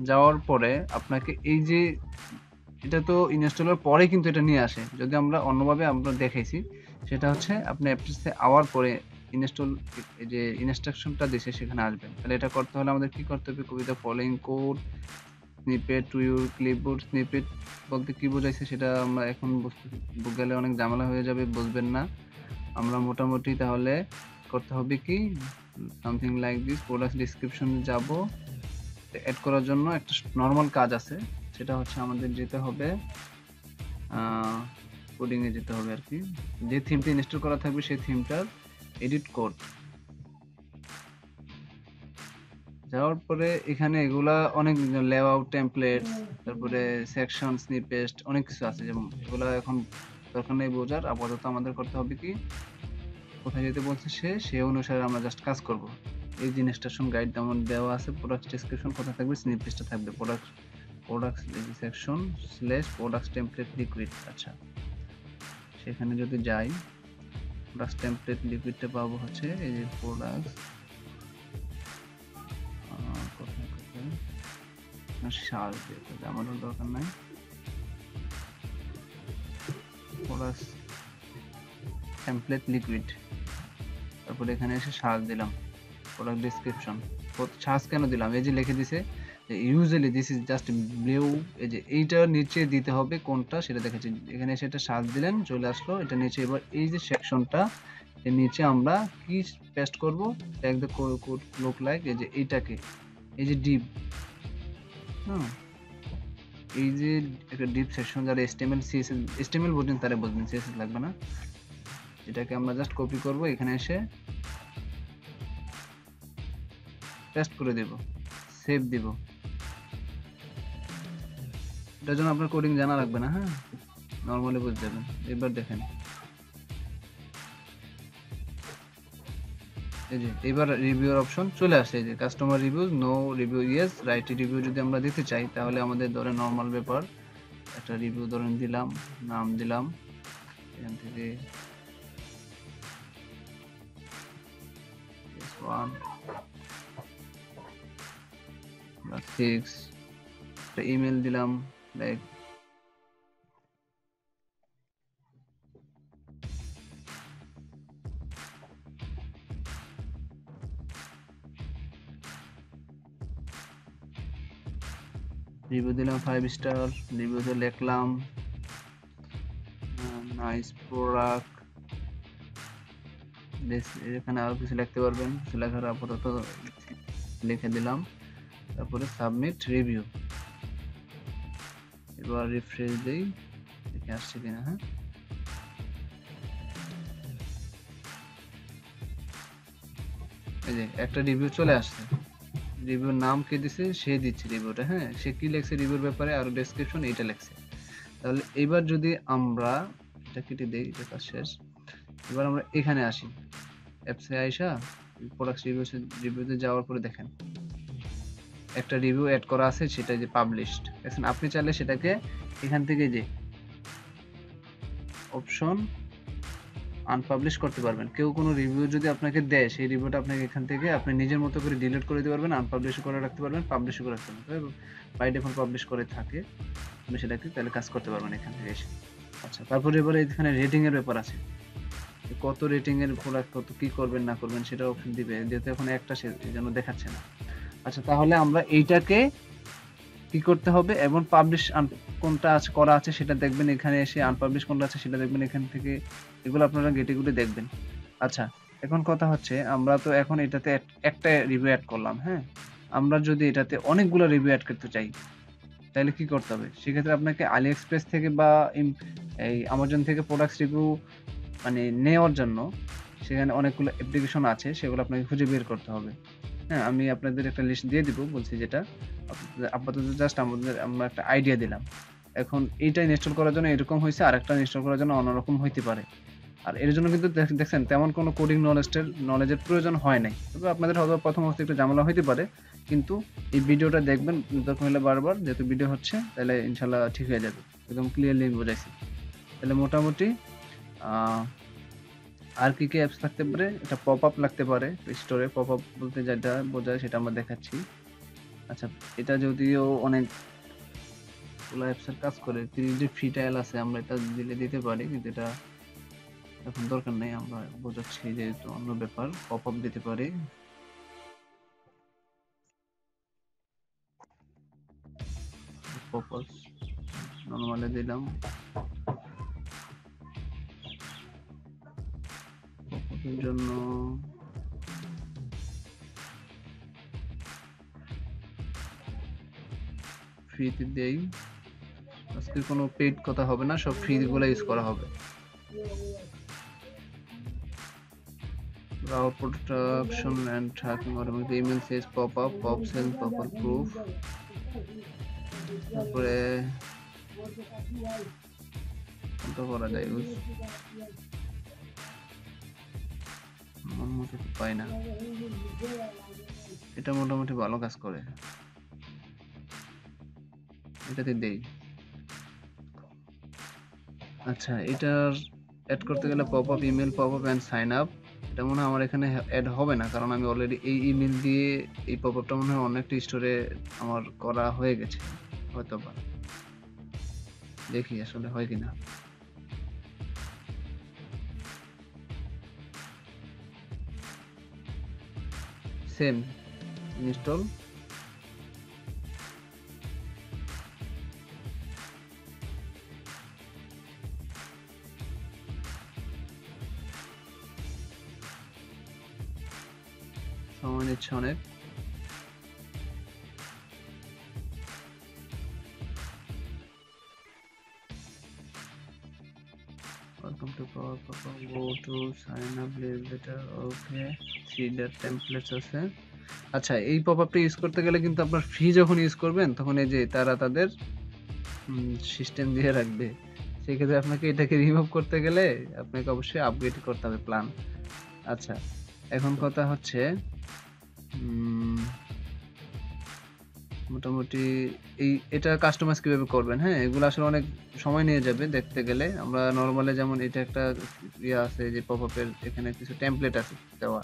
যাওয়ার পরে আপনাকে এই যে, এটা তো ইনস্টলের পরে কিন্তু এটা নিয়ে আসে। যদি আমরা অন্যভাবে আমরা দেখাইছি, সেটা হচ্ছে আপনি অ্যাপসে আওয়ার পরে ইনস্টল যে ইনস্ট্রাকশনটা দিছে, সেখানে আসবেন। তাহলে এটা করতে হলে আমাদের কি করতে হবে? Copy the following code snippet to your clipboard snippet বলতে কী বোঝাইছে সেটা আমরা এখন বুঝতে গেলে অনেক ঝামেলা হয়ে যাবে, বুঝবেন না। আমরা মোটামুটি তাহলে করতে হবে কি সামথিং লাইক দিস প্রোডাক্ট ডিসক্রিপশনে যাব। অ্যাড করার জন্য একটা নর্মাল কাজ আছে, সেটা হচ্ছে আমাদের যেতে হবে কোডিংয়ে যেতে হবে আর কি। যে থিমটা ইনস্টল করা থাকবে সেই থিমটার এডিট কোড যাওয়ার পরে এখানে এগুলা অনেক লেআউট টেমপ্লেট তারপরে সেকশন স্নিপেস্ট অনেক কিছু আছে। যেমন এগুলা এখন দরকার নেই বোঝার, আপাতত আমাদের করতে হবে কি, কোথায় যেতে বলছে সে সে অনুসারে আমরা জাস্ট কাজ করব। এই জিনিসটার সঙ্গে গাইড যেমন দেওয়া আছে প্রোডাক্ট ডিসক্রিপশন কোথায় থাকবে স্নিপেস্টটা থাকবে। Product product section slash product template liquid আচ্ছা। সেখানে যদি যাই প্রোডাক্ট টেমপ্লেট লিকুইডটা পাবো হচ্ছে এই যে প্রোডাক্ট না সার দিয়ে আমারও দরকার নাই। প্রোডাক্ট টেমপ্লেট লিকুইড তারপরে এখানে এসে সার্চ দিলাম প্রোডাক্ট ডেসক্রিপশন সার্চ কেন দিলাম? এই যে লিখে দিছে usually this is just blue এই যে এইটার নিচে দিতে হবে, কোনটা সেটা দেখাচ্ছি। এখানে এসে এটা সার্চ দিলেন, চলে আসলো। এটা নিচে এবার এই যে সেকশনটা এর নিচে আমরা কি পেস্ট করব? ট্যাগ দ্য লুক লাইক এই যে এইটাকে। এই যে ডিপ। হ্যাঁ এই যে একটা ডিপ সেকশন যারা এসটিএমএল সিএসএস এসটিএমএল বুঝবেন তারা বুঝবেন সিএসএস লাগবে না। এটাকে আমরা জাস্ট কপি করব, এখানে এসে পেস্ট করে দেব সেভ দেব। এটার জন্য আপনার কোডিং জানা লাগবে না হ্যাঁ? নর্মালি বুঝে যাবেন এবার দেখেন। এই যে, এবার রিভিউর অপশন চলে আসে যে customer review no review yes right review যদি আমরা দিতে চাই, তাহলে আমাদের ধরে নর্মাল ব্যাপার একটা রিভিউ ধরেন দিলাম, নাম দিলাম, এখান থেকে ওয়ান সিক্স একটা ইমেল দিলাম লাইক রিভিউ দিলাম ফাইভ স্টার রিভিউতে লিখলাম নাইস প্রোডাক্ট এখানে আরও কিছু লিখতে পারবেন, কিছু লেখার আপাতত লিখে দিলাম। তারপরে সাবমিট রিভিউ এবার রিফ্রেশ দেই, দেখে আসছে কিনা হ্যাঁ। এই যে, একটা রিভিউ চলে আসছে। রিভিউর নাম কে দিছে, সে দিচ্ছে রিভিউটা হ্যাঁ? সে কি লেখছে রিভিউর ব্যাপারে আর ডেসক্রিপশন এটা লেখছে। তাহলে এবার যদি আমরা, এটা কেটে দেই, এটা কাজ শেষ। এবার আমরা এখানে আসি। অ্যাপসে আইসা প্রোডাক্ট রিভিউ রিভিউতে যাওয়ার পরে দেখেন। একটা রিভিউ অ্যাড করা আছে, সেটা যে পাবলিশড এখন আপনি চাইলে সেটাকে এখান থেকে যে অপশন আনপাবলিশ করতে পারবেন। কেউ কোনো রিভিউ যদি আপনাকে দেয়, সেই রিভিউটা আপনাকে এখান থেকে আপনি নিজের মতো করে ডিলিট করে দিতে পারবেন আনপাবলিশ করে রাখতে পারবেন পাবলিশ করে রাখতে পারবেন। বাই ডিফল্ট পাবলিশ করে থাকে, আপনি সেটাকে তাহলে কাজ করতে পারবেন এখান থেকে এসে। আচ্ছা তারপরে এবারে এখানে রেটিংয়ের ব্যাপার আছে। কত রেটিংয়ের প্রোডাক্ট কত কী করবেন, না করবেন সেটা অপশন দিবে। যেহেতু এখন একটা সে জন্য দেখাচ্ছে না। আচ্ছা তাহলে আমরা এইটাকে কি করতে হবে এবং পাবলিশ কোনটা আছে করা আছে সেটা দেখবেন এখানে এসে আনপাবলিশ কোনটা আছে সেটা দেখবেন এখান থেকে। এগুলো আপনারা গেটেগুলি দেখবেন। আচ্ছা এখন কথা হচ্ছে আমরা তো এখন এটাতে এক- একটা রিভিউ অ্যাড করলাম হ্যাঁ? আমরা যদি এটাতে অনেকগুলো রিভিউ অ্যাড করতে চাই, তাহলে কি করতে হবে? সেক্ষেত্রে আপনাকে আলি এক্সপ্রেস থেকে বা এই আমাজন থেকে প্রোডাক্টস রিভিউ মানে নেওয়ার জন্য সেখানে অনেকগুলো অ্যাপ্লিকেশন আছে, সেগুলো আপনাকে খুঁজে বের করতে হবে। হ্যাঁ আমি আপনাদের একটা লিস্ট দিয়ে দিব, বলছি যেটা। আপাতত জাস্ট আমাদের, আমরা একটা আইডিয়া দিলাম। এখন এইটা ইনস্টল করার জন্য এরকম হয়েছে আর একটা ইনস্টল করার জন্য অন্যরকম হইতে পারে। আর এর জন্য কিন্তু দেখ- দেখছেন, তেমন কোনো কোডিং নলেজের নলেজের প্রয়োজন হয় নাই। তবে আপনাদের হয়তো প্রথম অবস্থায় একটু ঝামেলা হইতে পারে, কিন্তু এই ভিডিওটা দেখবেন, দরকার হলে বারবার, যেহেতু ভিডিও হচ্ছে, তাহলে ইনশাল্লাহ ঠিক হয়ে যাবে। একদম ক্লিয়ারলি আমি বোঝাইছি। তাহলে মোটামুটি আর কী কী অ্যাপস থাকতে পারে? এটা পপ আপ লাগতে পারে স্টোরে পপ আপ বলতে যেটা বোঝায় সেটা আমরা দেখাচ্ছি। আচ্ছা এটা যদিও অনেক অ্যাপসের কাজ করে থ্রি ডি ফ্রি ট্রায়াল আছে, আমরা এটা দিলে দিতে পারি, কিন্তু এটা এখন দরকার নেই, আমরা বোঝাচ্ছি যেহেতু অন্য ব্যাপার পপ আপ দিতে পারি। পপ আপ নর্মালে দিলাম জন্য ফ্রিতে দেই আজকে কোনো পেইড কথা হবে না সব ফ্রি গুলো ইউজ করা হবে and tracking automatic email says pop up pop sell pop up proof তারপরে কোনটা করা যায় ইউজ মতো পাই না এটা মোটামুটি ভালো কাজ করে এটাতে দেই। আচ্ছা এটার অ্যাড করতে গেলে pop up email pop up and sign up এটা মনে হয় আমার এখানে অ্যাড হবে না, কারণ আমি অলরেডি এই ইমেল দিয়ে এই পপ আপটা মনে হয় অনেকটা স্টোরে আমার করা হয়ে গেছে, হয়তো বা। দেখি আসলে হয় কিনা। সেম ইনস্টল সময় নিচ্ছে অনেক Welcome to Power Papa. Go to sign up later. Okay. See the templates আছে আচ্ছা এই পপআপটা ইউজ করতে গেলে কিন্তু আপনার ফ্রি যখন ইউজ করবেন, তখন এই যে তারা তাদের সিস্টেম দিয়ে রাখবে সেক্ষেত্রে আপনাকে এটাকে রিমুভ করতে গেলে আপনাকে অবশ্যই আপগ্রেড করতে হবে প্ল্যান আচ্ছা এখন কথা হচ্ছে মোটামুটি এই, এটা কাস্টমাইজ কীভাবে করবেন হ্যাঁ? এগুলো আসলে অনেক সময় নিয়ে যাবে দেখতে গেলে। আমরা নর্মালি যেমন এটা একটা ইয়ে আছে যে পপ আপের এখানে কিছু টেমপ্লেট আছে দেওয়া।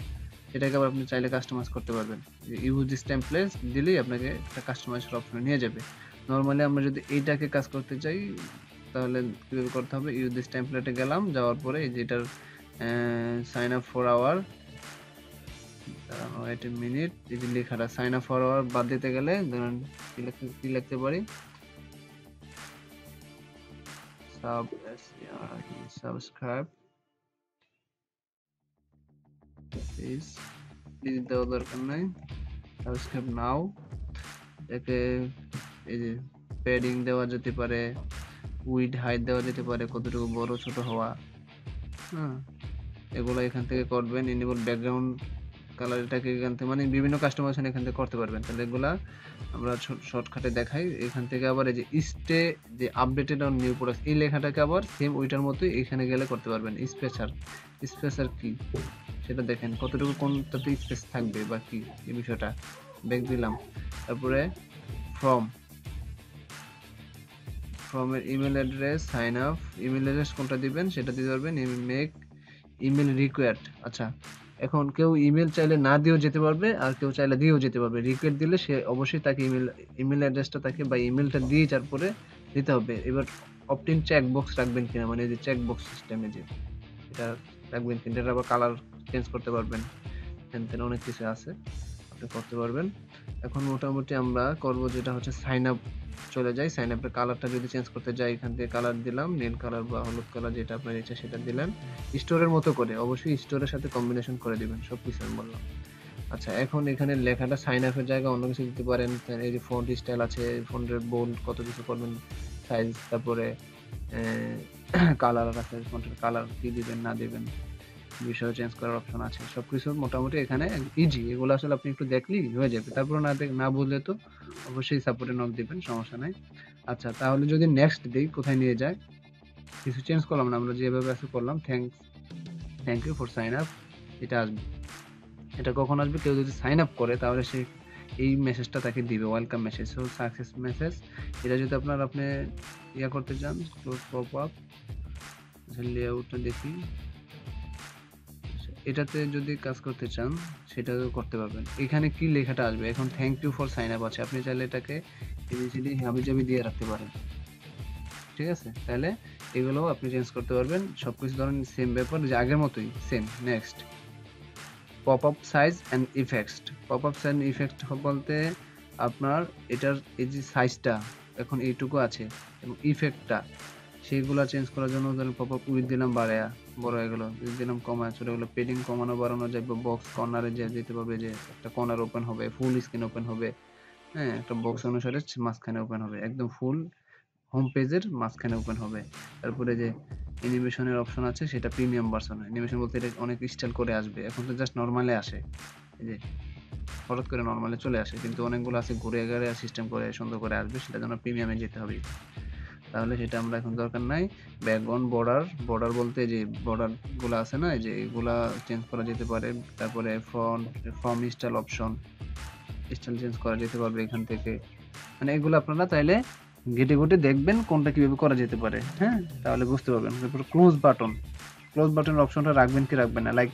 সেটাকে আবার আপনি চাইলে কাস্টমাইজ করতে পারবেন। ইউজ দিস টেমপ্লেট দিলেই আপনাকে একটা কাস্টমাইজের অপশনে নিয়ে যাবে। নর্মালি আমরা যদি এইটাকে কাজ করতে চাই, তাহলে কীভাবে করতে হবে? ইউজ দিস টেমপ্লেটে গেলাম, যাওয়ার পরে এই যে এটার sign up for our wait a minute এই যে লেখাটা সাইন আপ ফর আওয়ার বাদ দিতে গেলে ধরুন কি লিখতে পারি? সাব সাবস্ক্রাইব প্লিজ প্লিজ দেওয়া দরকার নাই। সাবস্ক্রাইব নাও একে, এই যে প্যাডিং দেওয়া যেতে পারে উইড হাইট দেওয়া যেতে পারে, কতটুকু বড়, ছোট হওয়া। হ্যাঁ এগুলো এখান থেকে করবেন ইনেবল ব্যাকগ্রাউন্ড কালার এটাকে এখান থেকে মানে বিভিন্ন কাস্টমাইজেশন এখান থেকে করতে পারবেন। তাহলে এগুলা আমরা শর্টকাটে দেখাই। এখান থেকে আবার এই যে স্টে যে আপডেটেড অন নিউ প্রোডাক্ট এই লেখাটাকে আবার সেম ওইটার মতোই এখানে গেলে করতে পারবেন। স্পেসার স্পেসার কি? সেটা দেখেন, কতটুকু কোনটাতে স্পেস থাকবে বা কি, এই বিষয়টা। ব্যাক দিলাম। তারপরে ফ্রম ফ্রম এর email address sign up email address কোনটা দিবেন? সেটা দিতে পারবেন। মেক ইমেল রিকোয়ার্ড আচ্ছা। এখন কেউ ইমেল চাইলে না দিয়েও যেতে পারবে, আর কেউ চাইলে দিয়েও যেতে পারবে। রিকোয়েস্ট দিলে সে অবশ্যই তাকে ইমেল ইমেল অ্যাড্রেসটা তাকে বা ইমেলটা দিয়ে তারপরে দিতে হবে। এবার অপটিন চেক বক্স রাখবেন কিনা মানে যে চেক বক্স সিস্টেমে যে এটা রাখবেন কিনা, এটা আবার কালার চেঞ্জ করতে পারবেন। এখান অনেক কিছু আছে, আপনি করতে পারবেন। এখন মোটামুটি আমরা করব যেটা হচ্ছে সাইন আপ চলে যাই সাইন আপের কালারটা যদি চেঞ্জ করতে যাই, এখান থেকে কালার দিলাম, নীল কালার বা হলুদ কালার যেটা আপনার ইচ্ছা সেটা দিলেন। স্টোরের মতো করে, অবশ্যই স্টোরের সাথে কম্বিনেশন করে দিবেন, সব কিছু আমি বললাম। আচ্ছা এখন এখানে লেখাটা সাইন আপের জায়গায় অন্য কিছু দিতে পারেন এই যে ফন্ট স্টাইল আছে ফন্টের বোল্ড কত কিছু করবেন সাইজ তারপরে কালার আছে ফন্টের কালার কী দিবেন, না দিবেন। বিষয় চেঞ্জ করার অপশন আছে। সব কিছু মোটামুটি এখানে ইজি এগুলো আসলে আপনি একটু দেখলেই হয়ে যাবে। তারপরে না দেখ না বুঝলে তো অবশ্যই সাপোর্টে নক দিবেন, সমস্যা নাই। আচ্ছা তাহলে যদি নেক্সট দিই, কোথায় নিয়ে যায় কিছু চেঞ্জ করলাম না, আমরা যেভাবে আছে করলাম। Thanks thank you for sign up এটা আসবে। এটা কখন আসবে? কেউ যদি সাইন আপ করে, তাহলে সে এই মেসেজটা তাকে দিবে। Welcome message so success message এটা যদি আপনার আপনি ইয়া করতে চান ক্লোজ পপ আপ লেআউটটা দেখি। এটাতে যদি কাজ করতে চান, সেটাও করতে পারবেন। এখানে কি লেখাটা আসবে? এখন thank you for sign up আছে। আপনি চাইলে এটাকে এবিসিডি হাবি জাবি দিয়ে রাখতে পারেন। ঠিক আছে? তাহলে এগুলো আপনি চেঞ্জ করতে পারবেন। সব কিছু ধরেন সেম ব্যাপার যে আগের মতোই same next pop up size and effect pop up size effect বলতে আপনার এটার এই যে সাইজটা এখন এইটুকু আছে। এবং ইফেক্টটা সেইগুলো চেঞ্জ করার জন্য ধরেন পপ আপ উইথ দিলাম বাড়ায়া বড় হয়ে গেলো। দিলাম কমায় ছোট গেলো। পেডিং কমানো, বাড়ানো যাবে বক্স কর্নারে যে যেতে পারবে যে একটা কর্নার ওপেন হবে ফুল স্ক্রিন ওপেন হবে হ্যাঁ একটা বক্স অনুসারে মাঝখানে ওপেন হবে, একদম ফুল হোম পেজের মাঝখানে ওপেন হবে। তারপরে যে অ্যানিমেশনের অপশন আছে, সেটা প্রিমিয়াম ভার্সন অ্যানিমেশন বলতে এটা অনেক স্টাইল করে আসবে। এখন তো জাস্ট নর্মালে আসে। এই যে হঠাৎ করে নর্মালে চলে আসে। কিন্তু অনেকগুলো আছে, ঘুরে ঘুরে সিস্টেম করে সুন্দর করে আসবে, সেটা জন্য প্রিমিয়ামে যেতে হবে। তাহলে সেটা আমরা এখন দরকার নাই। ব্যাকগ্রাউন্ড বর্ডার বর্ডার বলতে যে বর্ডারগুলো আছে না যে এগুলা চেঞ্জ করা যেতে পারে। তারপরে font form style option style change করা যেতে পারবে এখান থেকে। মানে এগুলো আপনারা তাইলে ঘেটে ঘুটে দেখবেন কোনটা কীভাবে করা যেতে পারে হ্যাঁ? তাহলে বুঝতে পারবেন। তারপর ক্লোজ বাটন ক্লোজ বাটনের অপশনটা রাখবেন কি রাখবেন না? লাইক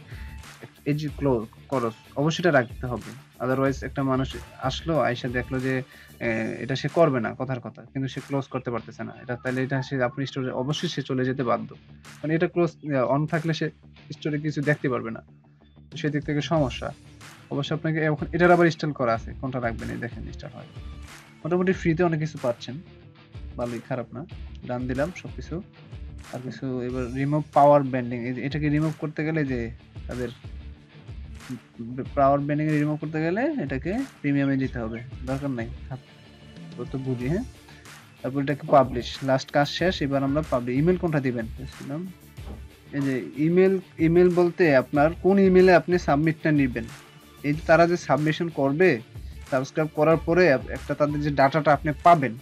এই যে ক্লোজ করস অবশ্যই রাখতে হবে। আদারওয়াইজ একটা মানুষ আসলো, আইসা দেখল যে এটা সে করবে না, কথার কথা। কিন্তু সে ক্লোজ করতে পারতেছে না। এটা তাহলে এটা সে, আপনি স্টোরে অবশ্যই সে চলে যেতে বাধ্য। মানে এটা ক্লোজ অন থাকলে সে স্টোরে কিছু দেখতে পারবে না। সেদিক থেকে সমস্যা। অবশ্যই আপনাকে এখন, এটার আবার ইনস্টল করা আছে। কোনটা রাখবেন এই দেখেন ইনস্টল হয়। মোটামুটি ফ্রিতে অনেক কিছু পাচ্ছেন। ভালোই, খারাপ না। ডান দিলাম সবকিছু। আর কিছু এবার রিমুভ পাওয়ার ব্যান্ডিং এটাকে রিমুভ করতে গেলে যে, তাদের পাওয়ার ব্যান্ডিং রিমুভ করতে গেলে এটাকে প্রিমিয়ামে দিতে হবে। দরকার নাই। ও তো বুঝি হ্যাঁ? তারপর এটাকে পাবলিশ লাস্ট কাজ শেষ, এবার আমরা পাবলিশ ইমেল কোনটা দিবেন? এই যে ইমেল ইমেল বলতে আপনার কোন ইমেলে আপনি সাবমিটটা নেবেন? এই যে তারা যে সাবমিশন করবে সাবস্ক্রাইব করার পরে একটা তাদের যে ডাটাটা আপনি পাবেন,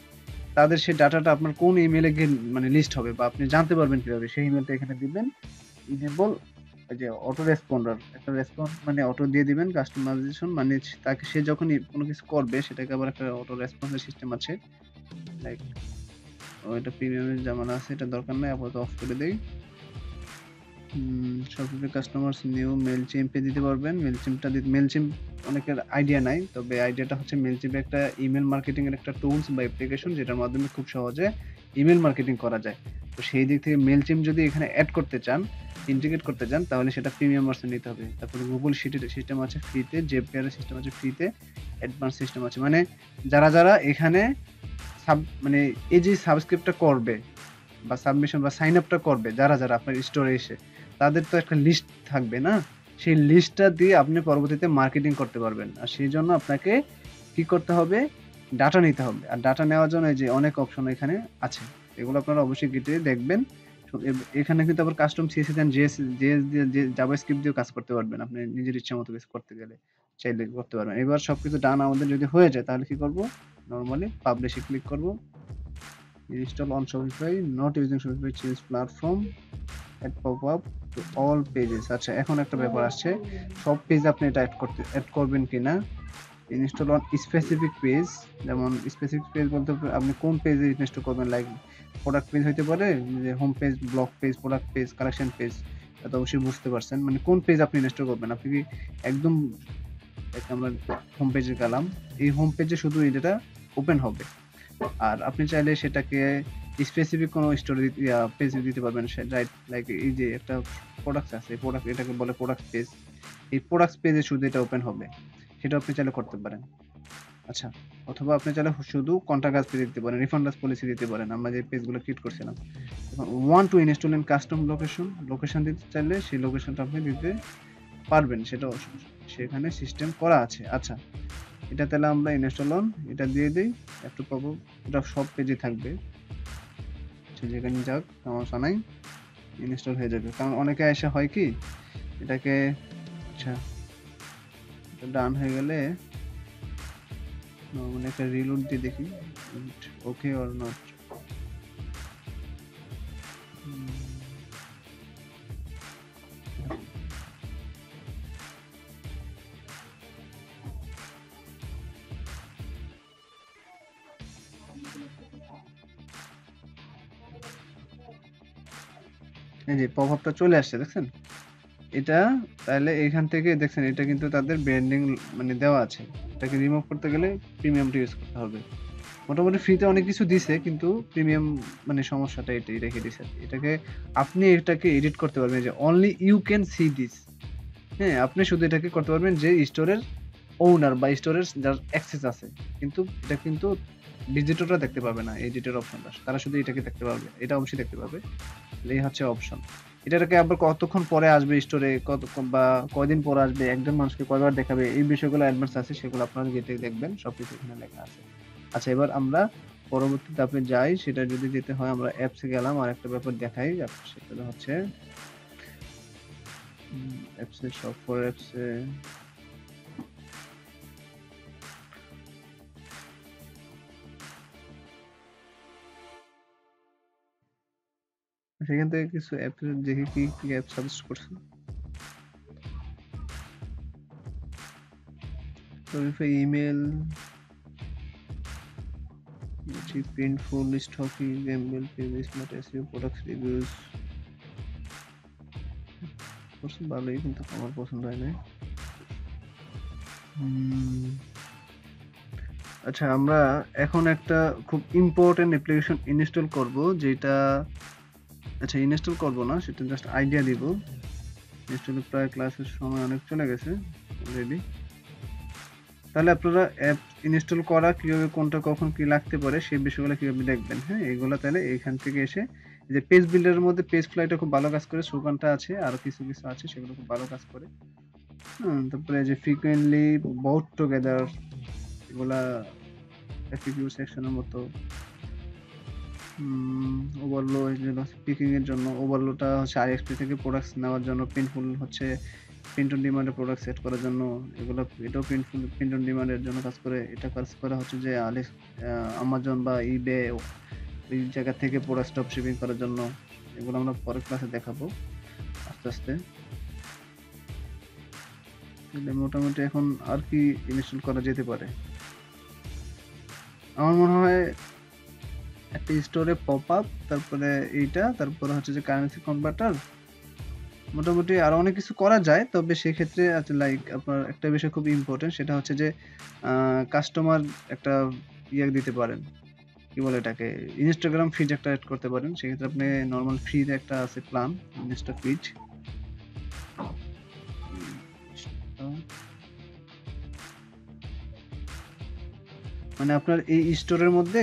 তাদের সেই ডাটাটা আপনার কোন ইমেলে গিয়ে মানে লিস্ট হবে, বা আপনি জানতে পারবেন কীভাবে, সেই ইমেলটা এখানে দিবেন। ইনেবল যে অটো রেসপন্ডার একটা রেসপন্স মানে অটো দিয়ে দিবেন কাস্টমাইজেশন মানে তাকে সে যখন কোনো কিছু করবে, সেটাকে আবার একটা অটো রেসপন্সের সিস্টেম আছে। লাইক ওইটা প্রিমিয়ামের জামানা আছে, এটা দরকার নেই, আপাতত অফ করে দেই। শপিফাই কাস্টমার্স নিউ মেল চিম্পে দিতে পারবেন। মেল চিম্পটা মেল চিম্প অনেকের আইডিয়া নাই, তবে আইডিয়াটা হচ্ছে মেল চিম্প একটা ইমেল মার্কেটিংয়ের একটা টুলস বা অ্যাপ্লিকেশন যেটার মাধ্যমে খুব সহজে ইমেল মার্কেটিং করা যায়। তো সেই দিক থেকে মেল চিম্প যদি এখানে অ্যাড করতে চান ইন্টিগ্রেট করতে চান, তাহলে সেটা প্রিমিয়াম ভার্সন নিতে হবে। তারপরে গুগল শিটের সিস্টেম আছে ফ্রিতে জেপ কেয়ারের সিস্টেম আছে ফ্রিতে অ্যাডভান্স সিস্টেম আছে। মানে যারা যারা এখানে সাব মানে এই যে সাবস্ক্রিপ্টটা করবে বা সাবমিশন বা সাইন আপটা করবে, যারা যারা আপনার স্টোরে এসে, তাদের তো একটা লিস্ট থাকবে না? সেই লিস্টটা দিয়ে আপনি পরবর্তীতে মার্কেটিং করতে পারবেন। আর সেই জন্য আপনাকে কি করতে হবে? ডাটা নিতে হবে। আর ডাটা নেওয়ার জন্য যে অনেক অপশন এখানে আছে। এগুলো আপনারা অবশ্যই গেটে দেখবেন। এখানে কিন্তু আবার custom CSS and JS JS দিয়ে জাভা স্ক্রিপ্ট দিয়েও কাজ করতে পারবেন আপনি, নিজের ইচ্ছা মতো কিছু করতে গেলে, চাইলে করতে পারবেন। এবার সবকিছু ডান আমাদের যদি হয়ে যায়, তাহলে কি করব? নরমালি পাবলিশে ক্লিক করব। Install on Shopify not using Shopify change platform add pop up to all pages আচ্ছা এখন একটা ব্যাপার আসছে। সব পেজ আপনি এটা অ্যাড করতে অ্যাড করবেন কিনা? ইনস্টল অন স্পেসিফিক পেজ যেমন স্পেসিফিক পেজ বলতে আপনি কোন পেজে ইনস্টল করবেন লাইক প্রোডাক্ট পেজ হতে পারে, যে home page blog page product page collection page এটা অবশ্যই বুঝতে পারছেন। মানে কোন পেজ আপনি ইনস্টল করবেন? আপনি কি একদম এক আমরা হোম পেজে গেলাম, এই হোম পেজে শুধু এটা ওপেন হবে। আর আপনি চাইলে সেটাকে স্পেসিফিক কোনো স্টোরি পেজ দিতে পারবেন। রাইট লাইক এই যে একটা প্রোডাক্ট আছে প্রোডাক্ট এটাকে বলে প্রোডাক্ট পেজ এই প্রোডাক্ট পেজে শুধু এটা ওপেন হবে। সেটা আপনি চাইলে করতে পারেন। আচ্ছা অথবা আপনি চাইলে শুধু কন্ট্রাক্ট পেজ দিতে পারেন রিফান্ডাস পলিসি দিতে পারেন, আমরা যে পেজগুলো ক্রিয়েট করছিলাম। One two install in custom location location দিতে চাইলে সেই লোকেশনটা আপনি দিতে পারবেন, সেটা সেখানে সিস্টেম করা আছে। আচ্ছা এটা তাহলে আমরা ইনস্টল অন এটা দিয়ে দিই, একটু পাবো, এটা সব পেজে থাকবে। যেখানে যাক, সমস্যা নাই ইনস্টল হয়ে যাবে। কারণ অনেকে এসে হয় কি, এটাকে আচ্ছা ডান হয়ে গেলে মানে একটা রিলোড দিয়ে দেখি ওকে অর নট এই যে পপআপটা চলে আসছে দেখছেন? এটা তাহলে এখান থেকে দেখছেন, এটা কিন্তু তাদের ব্র্যান্ডিং মানে দেওয়া আছে। এটাকে রিমুভ করতে গেলে প্রিমিয়ামটা ইউজ করতে হবে। মোটামুটি ফ্রিতে অনেক কিছু দিছে, কিন্তু প্রিমিয়াম মানে সমস্যাটা এটাই রেখে দিছে। এটাকে আপনি এটাকে এডিট করতে পারবেন যে only you can see this হ্যাঁ আপনি শুধু এটাকে করতে পারবেন যে স্টোরের ওনার বা স্টোরের যার অ্যাক্সেস আছে। কিন্তু এটা কিন্তু ডিজিটালরা দেখতে পাবে না এডিটের অপশনটা তারা শুধু এটাকে দেখতে পারবে, এটা অবশ্যই দেখতে পাবে। এই হচ্ছে অপশন এটাকে আবার কতক্ষণ পরে আসবে স্টোরে কত বা কয়দিন পরে আসবে? একজন মানুষকে কয়বার দেখাবে? এই বিষয়গুলো অ্যাডভান্স আছে, সেগুলো আপনারা গেটে দেখবেন। সব কিছু এখানে লেখা আছে। আচ্ছা এবার আমরা পরবর্তী ধাপে যাই, সেটা যদি যেতে হয়, আমরা অ্যাপসে গেলাম, আর একটা ব্যাপার দেখাই সেটা হচ্ছে অ্যাপসে সফটওয়্যার অ্যাপসে সেখান থেকে কিছু অ্যাপ দেখি কি কি অ্যাপ সাজেস্ট করছে? Email printful stocking gamble page smart SEO products, reviews করছে ভালোই, কিন্তু আমার পছন্দ হয় না আচ্ছা আমরা এখন একটা খুব ইম্পর্টেন্ট অ্যাপ্লিকেশন ইনস্টল করব, যেটা আচ্ছা ইনস্টল করব না সেটা জাস্ট আইডিয়া দিব। ইনস্টলে প্রায় ক্লাসের সময় অনেক চলে গেছে অলরেডি তাহলে আপনারা অ্যাপ ইনস্টল করা, কীভাবে কোনটা, কখন কি লাগতে পারে সেই বিষয়গুলো কীভাবে দেখবেন হ্যাঁ? এগুলো তাহলে এখান থেকে এসে যে পেজ বিল্ডারের মধ্যে পেজ ফ্লাইটা খুব ভালো কাজ করে সুগানটা আছে আরও কিছু কিছু আছে, সেগুলো খুব ভালো কাজ করে। হুম, তারপরে যে ফ্রিকুয়েন্টলি বোট টুগেদার এগুলা সেকশনের মতো। ওভারলো পিকিং এর জন্য ওভারলোটা হচ্ছে আইএসপি থেকে প্রোডাক্টস নেওয়ার জন্য পেনফুল হচ্ছে প্রিন্ট অন ডিমান্ডের প্রোডাক্ট সেট করার জন্য। এগুলো, এটাও প্রিন্টফুল প্রিন্ট অন ডিমান্ডের জন্য কাজ করে। এটা কাজ করা হচ্ছে যে আলেক্স আমাজন বা ইবে ওই জায়গা থেকে প্রোডাক্ট স্টপ শিপিং করার জন্য। এগুলো আমরা পরের ক্লাসে দেখাবো আস্তে আস্তে। মোটামুটি এখন আর কি ইনস্টল করা যেতে পারে? আমার মনে হয় স্টোরে পপ আপ তারপরে এইটা, তারপরে হচ্ছে যে কারেন্সি কনভার্টার মোটামুটি আরও অনেক কিছু করা যায়, তবে সেক্ষেত্রে আচ্ছা লাইক আপনার একটা বিষয় খুব ইম্পর্টেন্ট সেটা হচ্ছে যে কাস্টমার একটা ইয়ে দিতে পারেন। কি বলে এটাকে? ইনস্টাগ্রাম ফিড একটা অ্যাড করতে পারেন। সেক্ষেত্রে আপনি নর্মাল ফ্রিতে একটা আছে প্ল্যান ইনস্টা ফিড মানে আপনার এই স্টোরের মধ্যে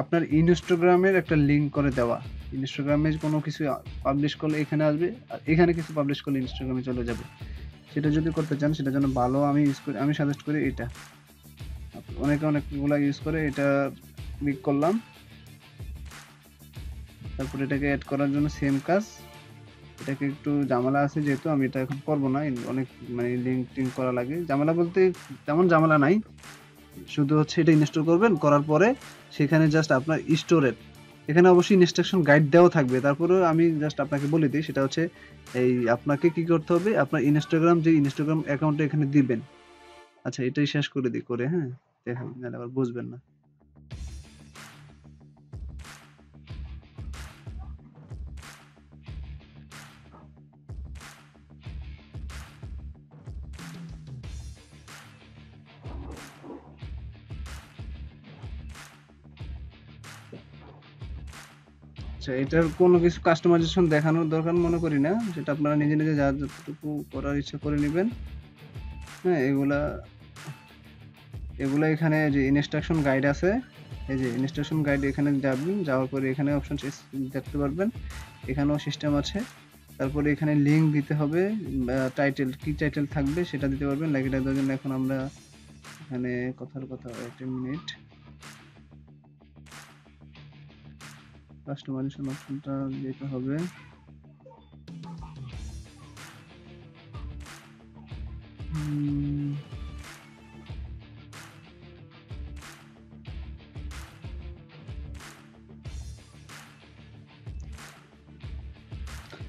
আপনার ইনস্টাগ্রামের একটা লিঙ্ক করে দেওয়া। ইনস্টাগ্রামে কোনো কিছু পাবলিশ করলে এখানে আসবে, আর এখানে কিছু পাবলিশ করলে ইনস্টাগ্রামে চলে যাবে। সেটা যদি করতে চান সেটার জন্য ভালো আমি ইউজ করি, আমি সাজেস্ট করি এটা। অনেকে অনেকগুলো ইউজ করে, এটা ক্লিক করলাম। তারপর এটাকে অ্যাড করার জন্য সেম কাজ। এটাকে একটু ঝামেলা আছে যেহেতু, আমি এটা এখন করব না। অনেক মানে লিঙ্ক টিঙ্ক করা লাগে। ঝামেলা বলতে তেমন ঝামেলা নাই। শুধু হচ্ছে এটা ইনস্টল করবেন, করার পরে সেখানে জাস্ট আপনার স্টোরের এখানে অবশ্যই ইনস্ট্রাকশন গাইড দেওয়া থাকবে। তারপরে আমি জাস্ট আপনাকে বলে দিই, সেটা হচ্ছে এই আপনাকে কি করতে হবে? আপনার ইনস্টাগ্রাম যে ইনস্টাগ্রাম অ্যাকাউন্টটা এখানে দিবেন। আচ্ছা এটাই শেষ করে দিই, করে হ্যাঁ? দেখেন আবার বুঝবেন না। আচ্ছা এটার কোনো কিছু কাস্টমাইজেশন দেখানোর দরকার মনে করি না। সেটা আপনারা নিজে নিজে যা যতটুকু করার ইচ্ছা করে নেবেন। হ্যাঁ এগুলা এগুলা এখানে যে ইনস্ট্রাকশন গাইড আছে। এই যে ইনস্ট্রাকশন গাইড এখানে যাবেন, যাওয়ার পরে এখানে অপশন দেখতে পারবেন। এখানেও সিস্টেম আছে। তারপরে এখানে লিঙ্ক দিতে হবে টাইটেল কি টাইটেল থাকবে সেটা দিতে পারবেন। লাইক এটা জন্য এখন আমরা এখানে কথার কথা একটা মিনিট। কাস্টমাইজেশন অপশনটা দিতে হবে।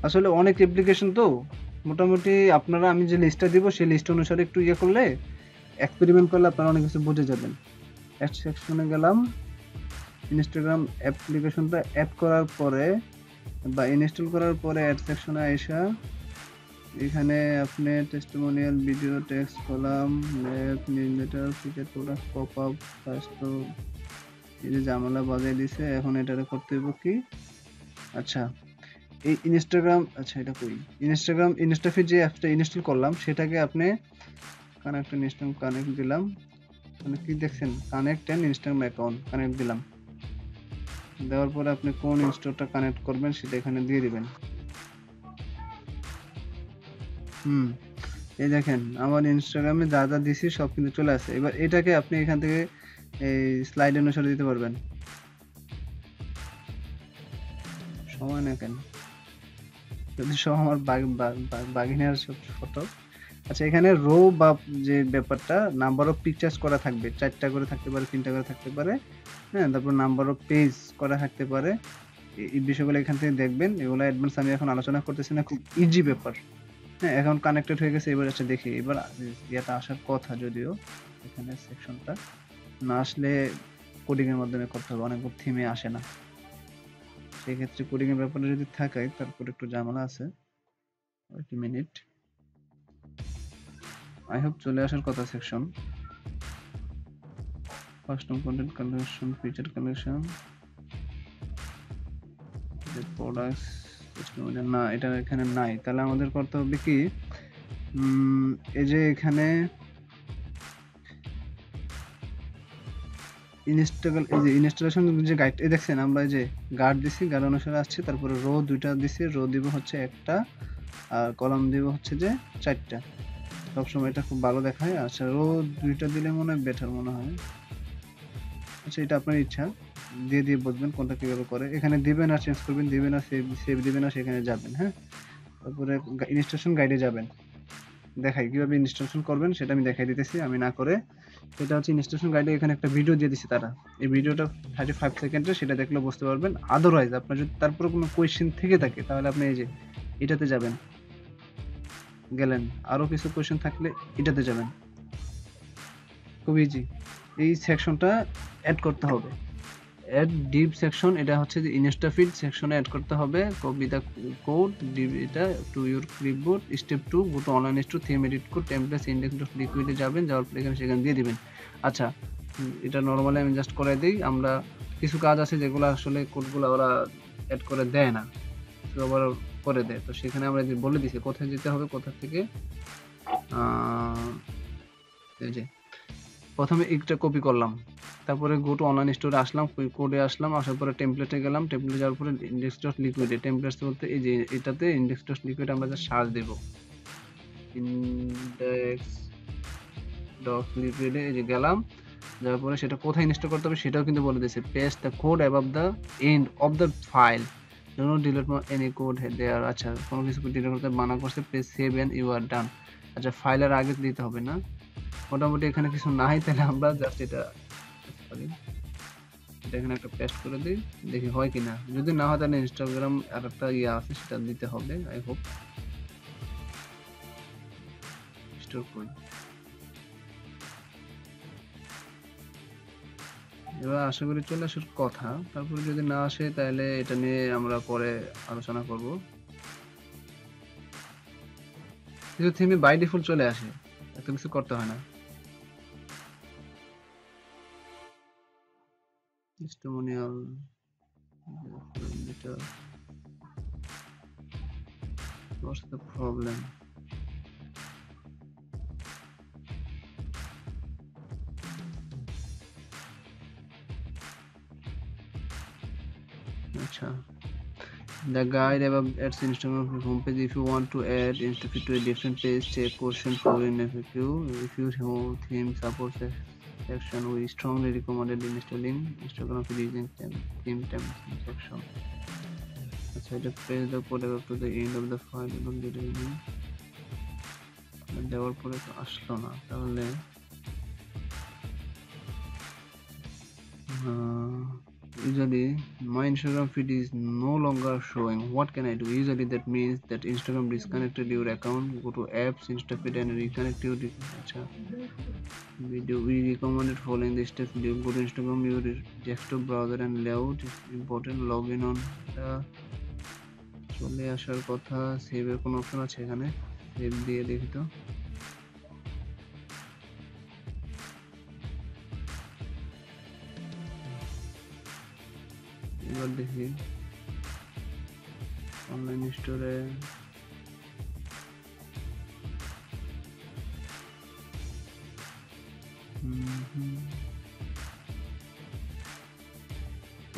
আসলে অনেক অ্যাপ্লিকেশন তো, মোটামুটি আপনারা আমি যে লিস্টটা দিব, সেই লিস্ট অনুসারে একটু ইয়ে করলে এক্সপেরিমেন্ট করলে আপনারা অনেক কিছু বুঝে যাবেন। অ্যাড সেকশনে গেলাম। ইনস্টাগ্রাম অ্যাপ্লিকেশনটা অ্যাড করার পরে বা ইনস্টল করার পরে অ্যাড সেকশনে আইসা, এখানে আপনি testimonial video text column map newsletter feature product pop up first এই যে জামালা বাজাই দিছে, এখন এটারে করতে হইব কি? আচ্ছা এই ইনস্টাগ্রাম আচ্ছা এটা কই ইনস্টাগ্রাম ইনস্টাফিট যে অ্যাপটা ইনস্টল করলাম, সেটাকে আপনি কানেক্ট ইনস্টাগ্রাম কানেক্ট দিলাম। মানে কি দেখছেন? Connect and Instagram account connect দিলাম। দেওয়ার পরে আপনি কোন ইনস্টলটা কানেক্ট করবেন সেটা এখানে দিয়ে দিবেন। হুম, এই দেখেন, আমার ইনস্টাগ্রামে যা যা দিছি সব কিন্তু চলে আসে। এবার এটাকে আপনি এখান থেকে এই স্লাইড অনুসারে দিতে পারবেন। সময় না কেন যদি সব আমার বাগিনার সব ফটো আচ্ছা এখানে রো বা যে ব্যাপারটা নাম্বার অফ পিকচার্স করা থাকবে, চারটা করে থাকতে পারে, তিনটা করে থাকতে পারে হ্যাঁ তারপর নাম্বার অফ পেজ করা থাকতে পারে। এই বিষয়গুলো এখান থেকে দেখবেন, এগুলো অ্যাডভান্স আমি এখন আলোচনা করতেছি না, খুব ইজি ব্যাপার। হ্যাঁ এখন কানেক্টেড হয়ে গেছে, এবার একটা দেখি, এবার ইয়েটা আসার কথা যদিও, এখানে সেকশনটা না আসলে কোডিংয়ের মাধ্যমে করতে হবে, অনেক থিমে আসে না। সেক্ষেত্রে কোডিংয়ের ব্যাপারে যদি থাকাই তারপর একটু ঝামেলা আছে। মিনিট আই হোপ চলে আসার কথা section custom content collection feature collection products না, এটা এখানে নাই। তাহলে আমাদের করতে হবে কি? এই যে এখানে ইনস্টল এই যে ইনস্টলেশন যে গাইড এই দেখছেন আমরা এই যে গার্ড দিছি গার্ড অনুসারে আসছে, তারপরে রো দুইটা দিছি রো দিব হচ্ছে একটা, আর কলাম দিব হচ্ছে যে চারটা। সবসময় এটা খুব ভালো দেখায়। আচ্ছা রো দুইটা দিলে মনে হয় বেটার মনে হয়। আচ্ছা এটা আপনার ইচ্ছা। দিয়ে দিয়ে বুঝবেন কোনটা কীভাবে করে। এখানে দিবেন আর চেঞ্জ করবেন, দিবেন আর সেভ সেভ দিবেন আর সেখানে যাবেন হ্যাঁ? তারপরে ইনস্টলেশন গাইডে যাবেন। দেখাই, কীভাবে ইনস্টলেশন করবেন সেটা আমি দেখাই দিতেছি, আমি না করে। সেটা হচ্ছে ইনস্টলেশন গাইডে এখানে একটা ভিডিও দিয়ে দিছি তারা। এই ভিডিওটা থার্টি ফাইভ সেকেন্ডে সেটা দেখলে বুঝতে পারবেন। আদারওয়াইজ আপনার যদি তারপরে কোনো কোয়েশ্চেন থেকে থাকে, তাহলে আপনি এই যে, এটাতে যাবেন। গেলেন। আরও কিছু কোয়েশ্চেন থাকলে এটাতে যাবেন। খুব ইজি এই সেকশনটা অ্যাড করতে হবে। অ্যাড ডিপ সেকশন এটা হচ্ছে যে ইনস্টাফিড সেকশনে অ্যাড করতে হবে। কপি দ্য কোড ডিপ এটা to your clipboard step two go to online store theme edit code templates index dot লিকুইডে যাবেন, যাওয়ার পরে এখানে সেখানে দিয়ে দিবেন। আচ্ছা এটা নর্মালি আমি জাস্ট করে দিই। আমরা কিছু কাজ আছে যেগুলো আসলে কোডগুলো ওরা অ্যাড করে দেয় না। আবার করে দেয়। তো সেখানে আমরা যে বলে দিছি কোথায় যেতে হবে, কোথা থেকে এই যে, প্রথমে একটা কপি করলাম। তারপরে গো টু অনলাইন স্টোরে আসলাম কোডে আসলাম, আসার পরে টেমপ্লেটে গেলাম টেমপ্লেটে যাওয়ার পরে ইন্ডেক্স ডট লিকুইডে টেমপ্লেটস বলতে এই যে এটাতে ইন্ডেক্স ডট লিকুইড আমরা যা সার্চ দেব। ইন্ডেক্স ডট লিকুইডে এই যে গেলাম, যাওয়ার পরে সেটা কোথায় ইনস্টল করতে হবে সেটাও কিন্তু বলে দিয়েছে। Paste the code above the end of the file do not delete any code there আচ্ছা কোনো কিছু ডিলিট করতে মানা করছে place save and you are done আচ্ছা ফাইলের আগে দিতে হবে না। মোটামুটি এখানে কিছু নাই, তাহলে আমরা জাস্ট এটা সরি এটা এখানে একটা পেস্ট করে দিই, দেখি হয় কিনা। যদি না হয়, তাহলে ইনস্টাগ্রাম আর একটা ইয়ে আছে, সেটা দিতে হবে আই হোপ স্টোর করি এবার আশা করি চলে আসার কথা। তারপরে যদি না আসে, তাহলে এটা নিয়ে আমরা পরে আলোচনা করব। কিছু থিমে বাই ডিফল্ট চলে আসে, এত কিছু করতে হয় না। testimonial what's the problem? আচ্ছা the guide above adds Instagram homepage if you want to add Instagram to a different page check question for in FAQ if your home theme supports a section we strongly recommended installing Instagram using theme terms section আচ্ছা এটা page the code above to the end of the file এবং যেটা দেওয়ার পরে তো আসলো না তাহলে usually my instagram feed is no longer showing what can i do usually that means that instagram disconnected your account go to apps instafeed and reconnect your acha video we recommended following the steps you go to instagram your desktop browser and layout is important login on চলে আসার কথা সেভের কোনো অপশন আছে এখানে সেভ দিয়ে দেখি তো এবার দেখি। অনলাইন স্টোরে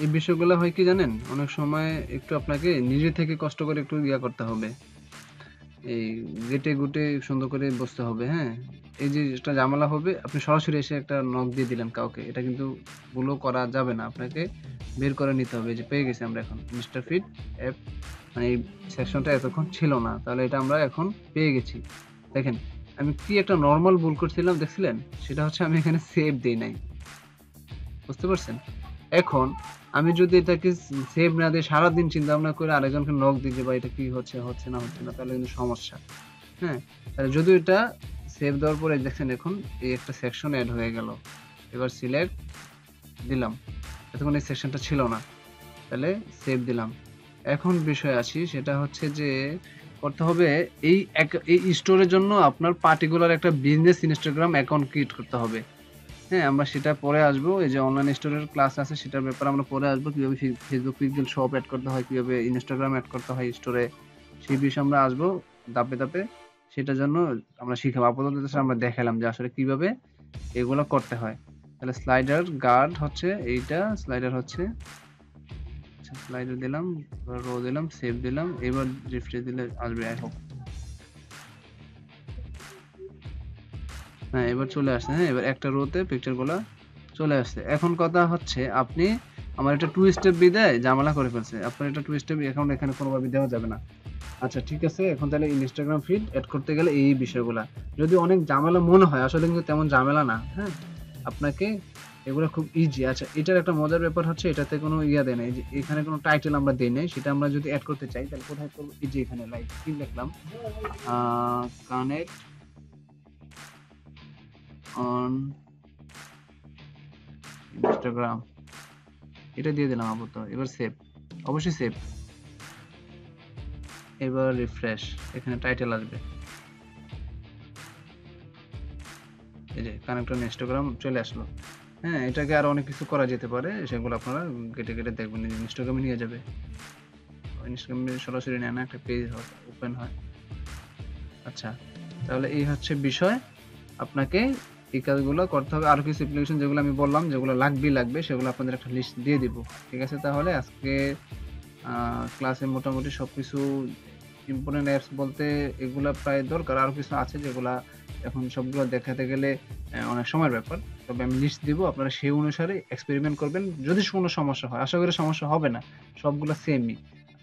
এই বিষয়গুলো হয় কি জানেন? অনেক সময় একটু আপনাকে নিজে থেকে কষ্ট করে একটু ইয়া করতে হবে। এই গেটে গুটে সুন্দর করে বসতে হবে হ্যাঁ? এই যে একটা ঝামেলা হবে, আপনি সরাসরি এসে একটা নক দিয়ে দিলেন কাউকে, এটা কিন্তু ভুলও করা যাবে না, আপনাকে বের করে নিতে হবে যে পেয়ে গেছি আমরা এখন মিস্টার ফিট অ্যাপ মানে এই সেকশনটা এতক্ষণ ছিল না, তাহলে এটা আমরা এখন পেয়ে গেছি। দেখেন, আমি কি একটা নর্মাল ভুল করছিলাম, দেখছিলেন? সেটা হচ্ছে আমি এখানে সেভ দিই নাই। বুঝতে পারছেন? এখন আমি যদি এটাকে সেভ না দিয়ে সারাদিন চিন্তা ভাবনা করে আরেকজনকে নক দিই যে বা এটা কি হচ্ছে হচ্ছে না হচ্ছে না, তাহলে কিন্তু সমস্যা। হ্যাঁ? তাহলে যদি এটা সেভ দেওয়ার পরে দেখছেন এখন এই একটা সেকশন অ্যাড হয়ে গেল। এবার সিলেক্ট দিলাম। এতক্ষণ এই সেকশনটা ছিল না। তাহলে সেভ দিলাম। এখন বিষয় আসি, সেটা হচ্ছে যে করতে হবে এই এই স্টোরের জন্য আপনার পার্টিকুলার একটা বিজনেস ইনস্টাগ্রাম অ্যাকাউন্ট ক্রিয়েট করতে হবে। হ্যাঁ আমরা সেটা পরে আসব। এই যে অনলাইন স্টোরের ক্লাস আছে, সেটার ব্যাপারে আমরা পরে আসব। কীভাবে ফেসবুক পিক্সেল শপ অ্যাড করতে হয়, কীভাবে ইনস্টাগ্রাম অ্যাড করতে হয় স্টোরে সেই বিষয়ে আমরা আসব ধাপে ধাপে। সেটার জন্য আমরা শিখাবো। আপাতত আমরা দেখালাম যে আসলে কীভাবে এগুলো করতে হয়। তাহলে স্লাইডার গার্ড হচ্ছে এইটা স্লাইডার হচ্ছে আচ্ছা স্লাইডার দিলাম রো দিলাম সেভ দিলাম, এবার রিফ্রেশ দিলে আসবে আই হোপ হ্যাঁ এবার চলে আসছে হ্যাঁ এবার একটা রোতে পিকচারগুলো চলে আসছে। এখন কথা হচ্ছে, আপনি আমার এটা টু স্টেপ বিদায় জামালা করে ফেলছে। আপনার এটা টু স্টেপ অ্যাকাউন্ট এখানে কোনোভাবে দেওয়া যাবে না। আচ্ছা ঠিক আছে, এখন তাহলে ইনস্টাগ্রাম ফিড অ্যাড করতে গেলে এই বিষয়গুলা। যদি অনেক ঝামেলা মনে হয়, আসলে কিন্তু তেমন ঝামেলা না হ্যাঁ আপনাকে এগুলো খুব ইজি আচ্ছা এটার একটা মজার ব্যাপার হচ্ছে, এটাতে কোনো ইয়া দেয় নাই যে এখানে কোনো টাইটেল আমরা দিই নাই, সেটা আমরা যদি অ্যাড করতে চাই, তাহলে কোথায় করব? এই যে এখানে লাইক কি লিখলাম? কানেক্ট অন ইনস্টাগ্রাম এটা দিয়ে দিলাম আপাতত। এবার সেভ অবশ্যই সেভ এবার রিফ্রেশ এখানে টাইটেল আসবে। এই যে কানেক্ট অন ইনস্টাগ্রাম চলে আসলো। হ্যাঁ এটাকে আরও অনেক কিছু করা যেতে পারে। সেগুলো আপনারা কেটে কেটে দেখবেন। ইনস্টাগ্রামে নিয়ে যাবে। ইনস্টাগ্রামে সরাসরি নেয় না একটা পেজ ওপেন হয়। আচ্ছা তাহলে এই হচ্ছে বিষয়। আপনাকে এই কাজগুলো করতে হবে আরও কিছু অ্যাপ্লিকেশন যেগুলো আমি বললাম যেগুলো লাগবেই লাগবে সেগুলো আপনাদের একটা লিস্ট দিয়ে দিব ঠিক আছে তাহলে আজকে ক্লাসে মোটামুটি সব কিছু ইম্পর্টেন্ট অ্যাপস বলতে এগুলো প্রায় দরকার। আরও কিছু আছে যেগুলা এখন সবগুলো দেখাতে গেলে অনেক সময়ের ব্যাপার। তবে আমি লিস্ট দিব। আপনারা সেই অনুসারে এক্সপেরিমেন্ট করবেন। যদি কোনো সমস্যা হয়, আশা করি সমস্যা হবে না। সবগুলো সেমই।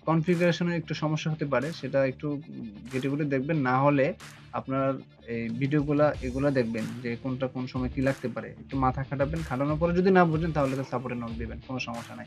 কনফিগারেশন এর একটু সমস্যা হতে পারে। সেটা একটু ঘেটে ঘেঁটে-ঘুটে দেখবেন। না হলে আপনার এই ভিডিওগুলা, এগুলা দেখবেন যে কোনটা কোন সময় কি লাগতে পারে। একটু মাথা খাটাবেন। খাটানোর পরে যদি না বুঝেন, তাহলে তো সাপোর্টে নক দিবেন। কোনো সমস্যা নাই।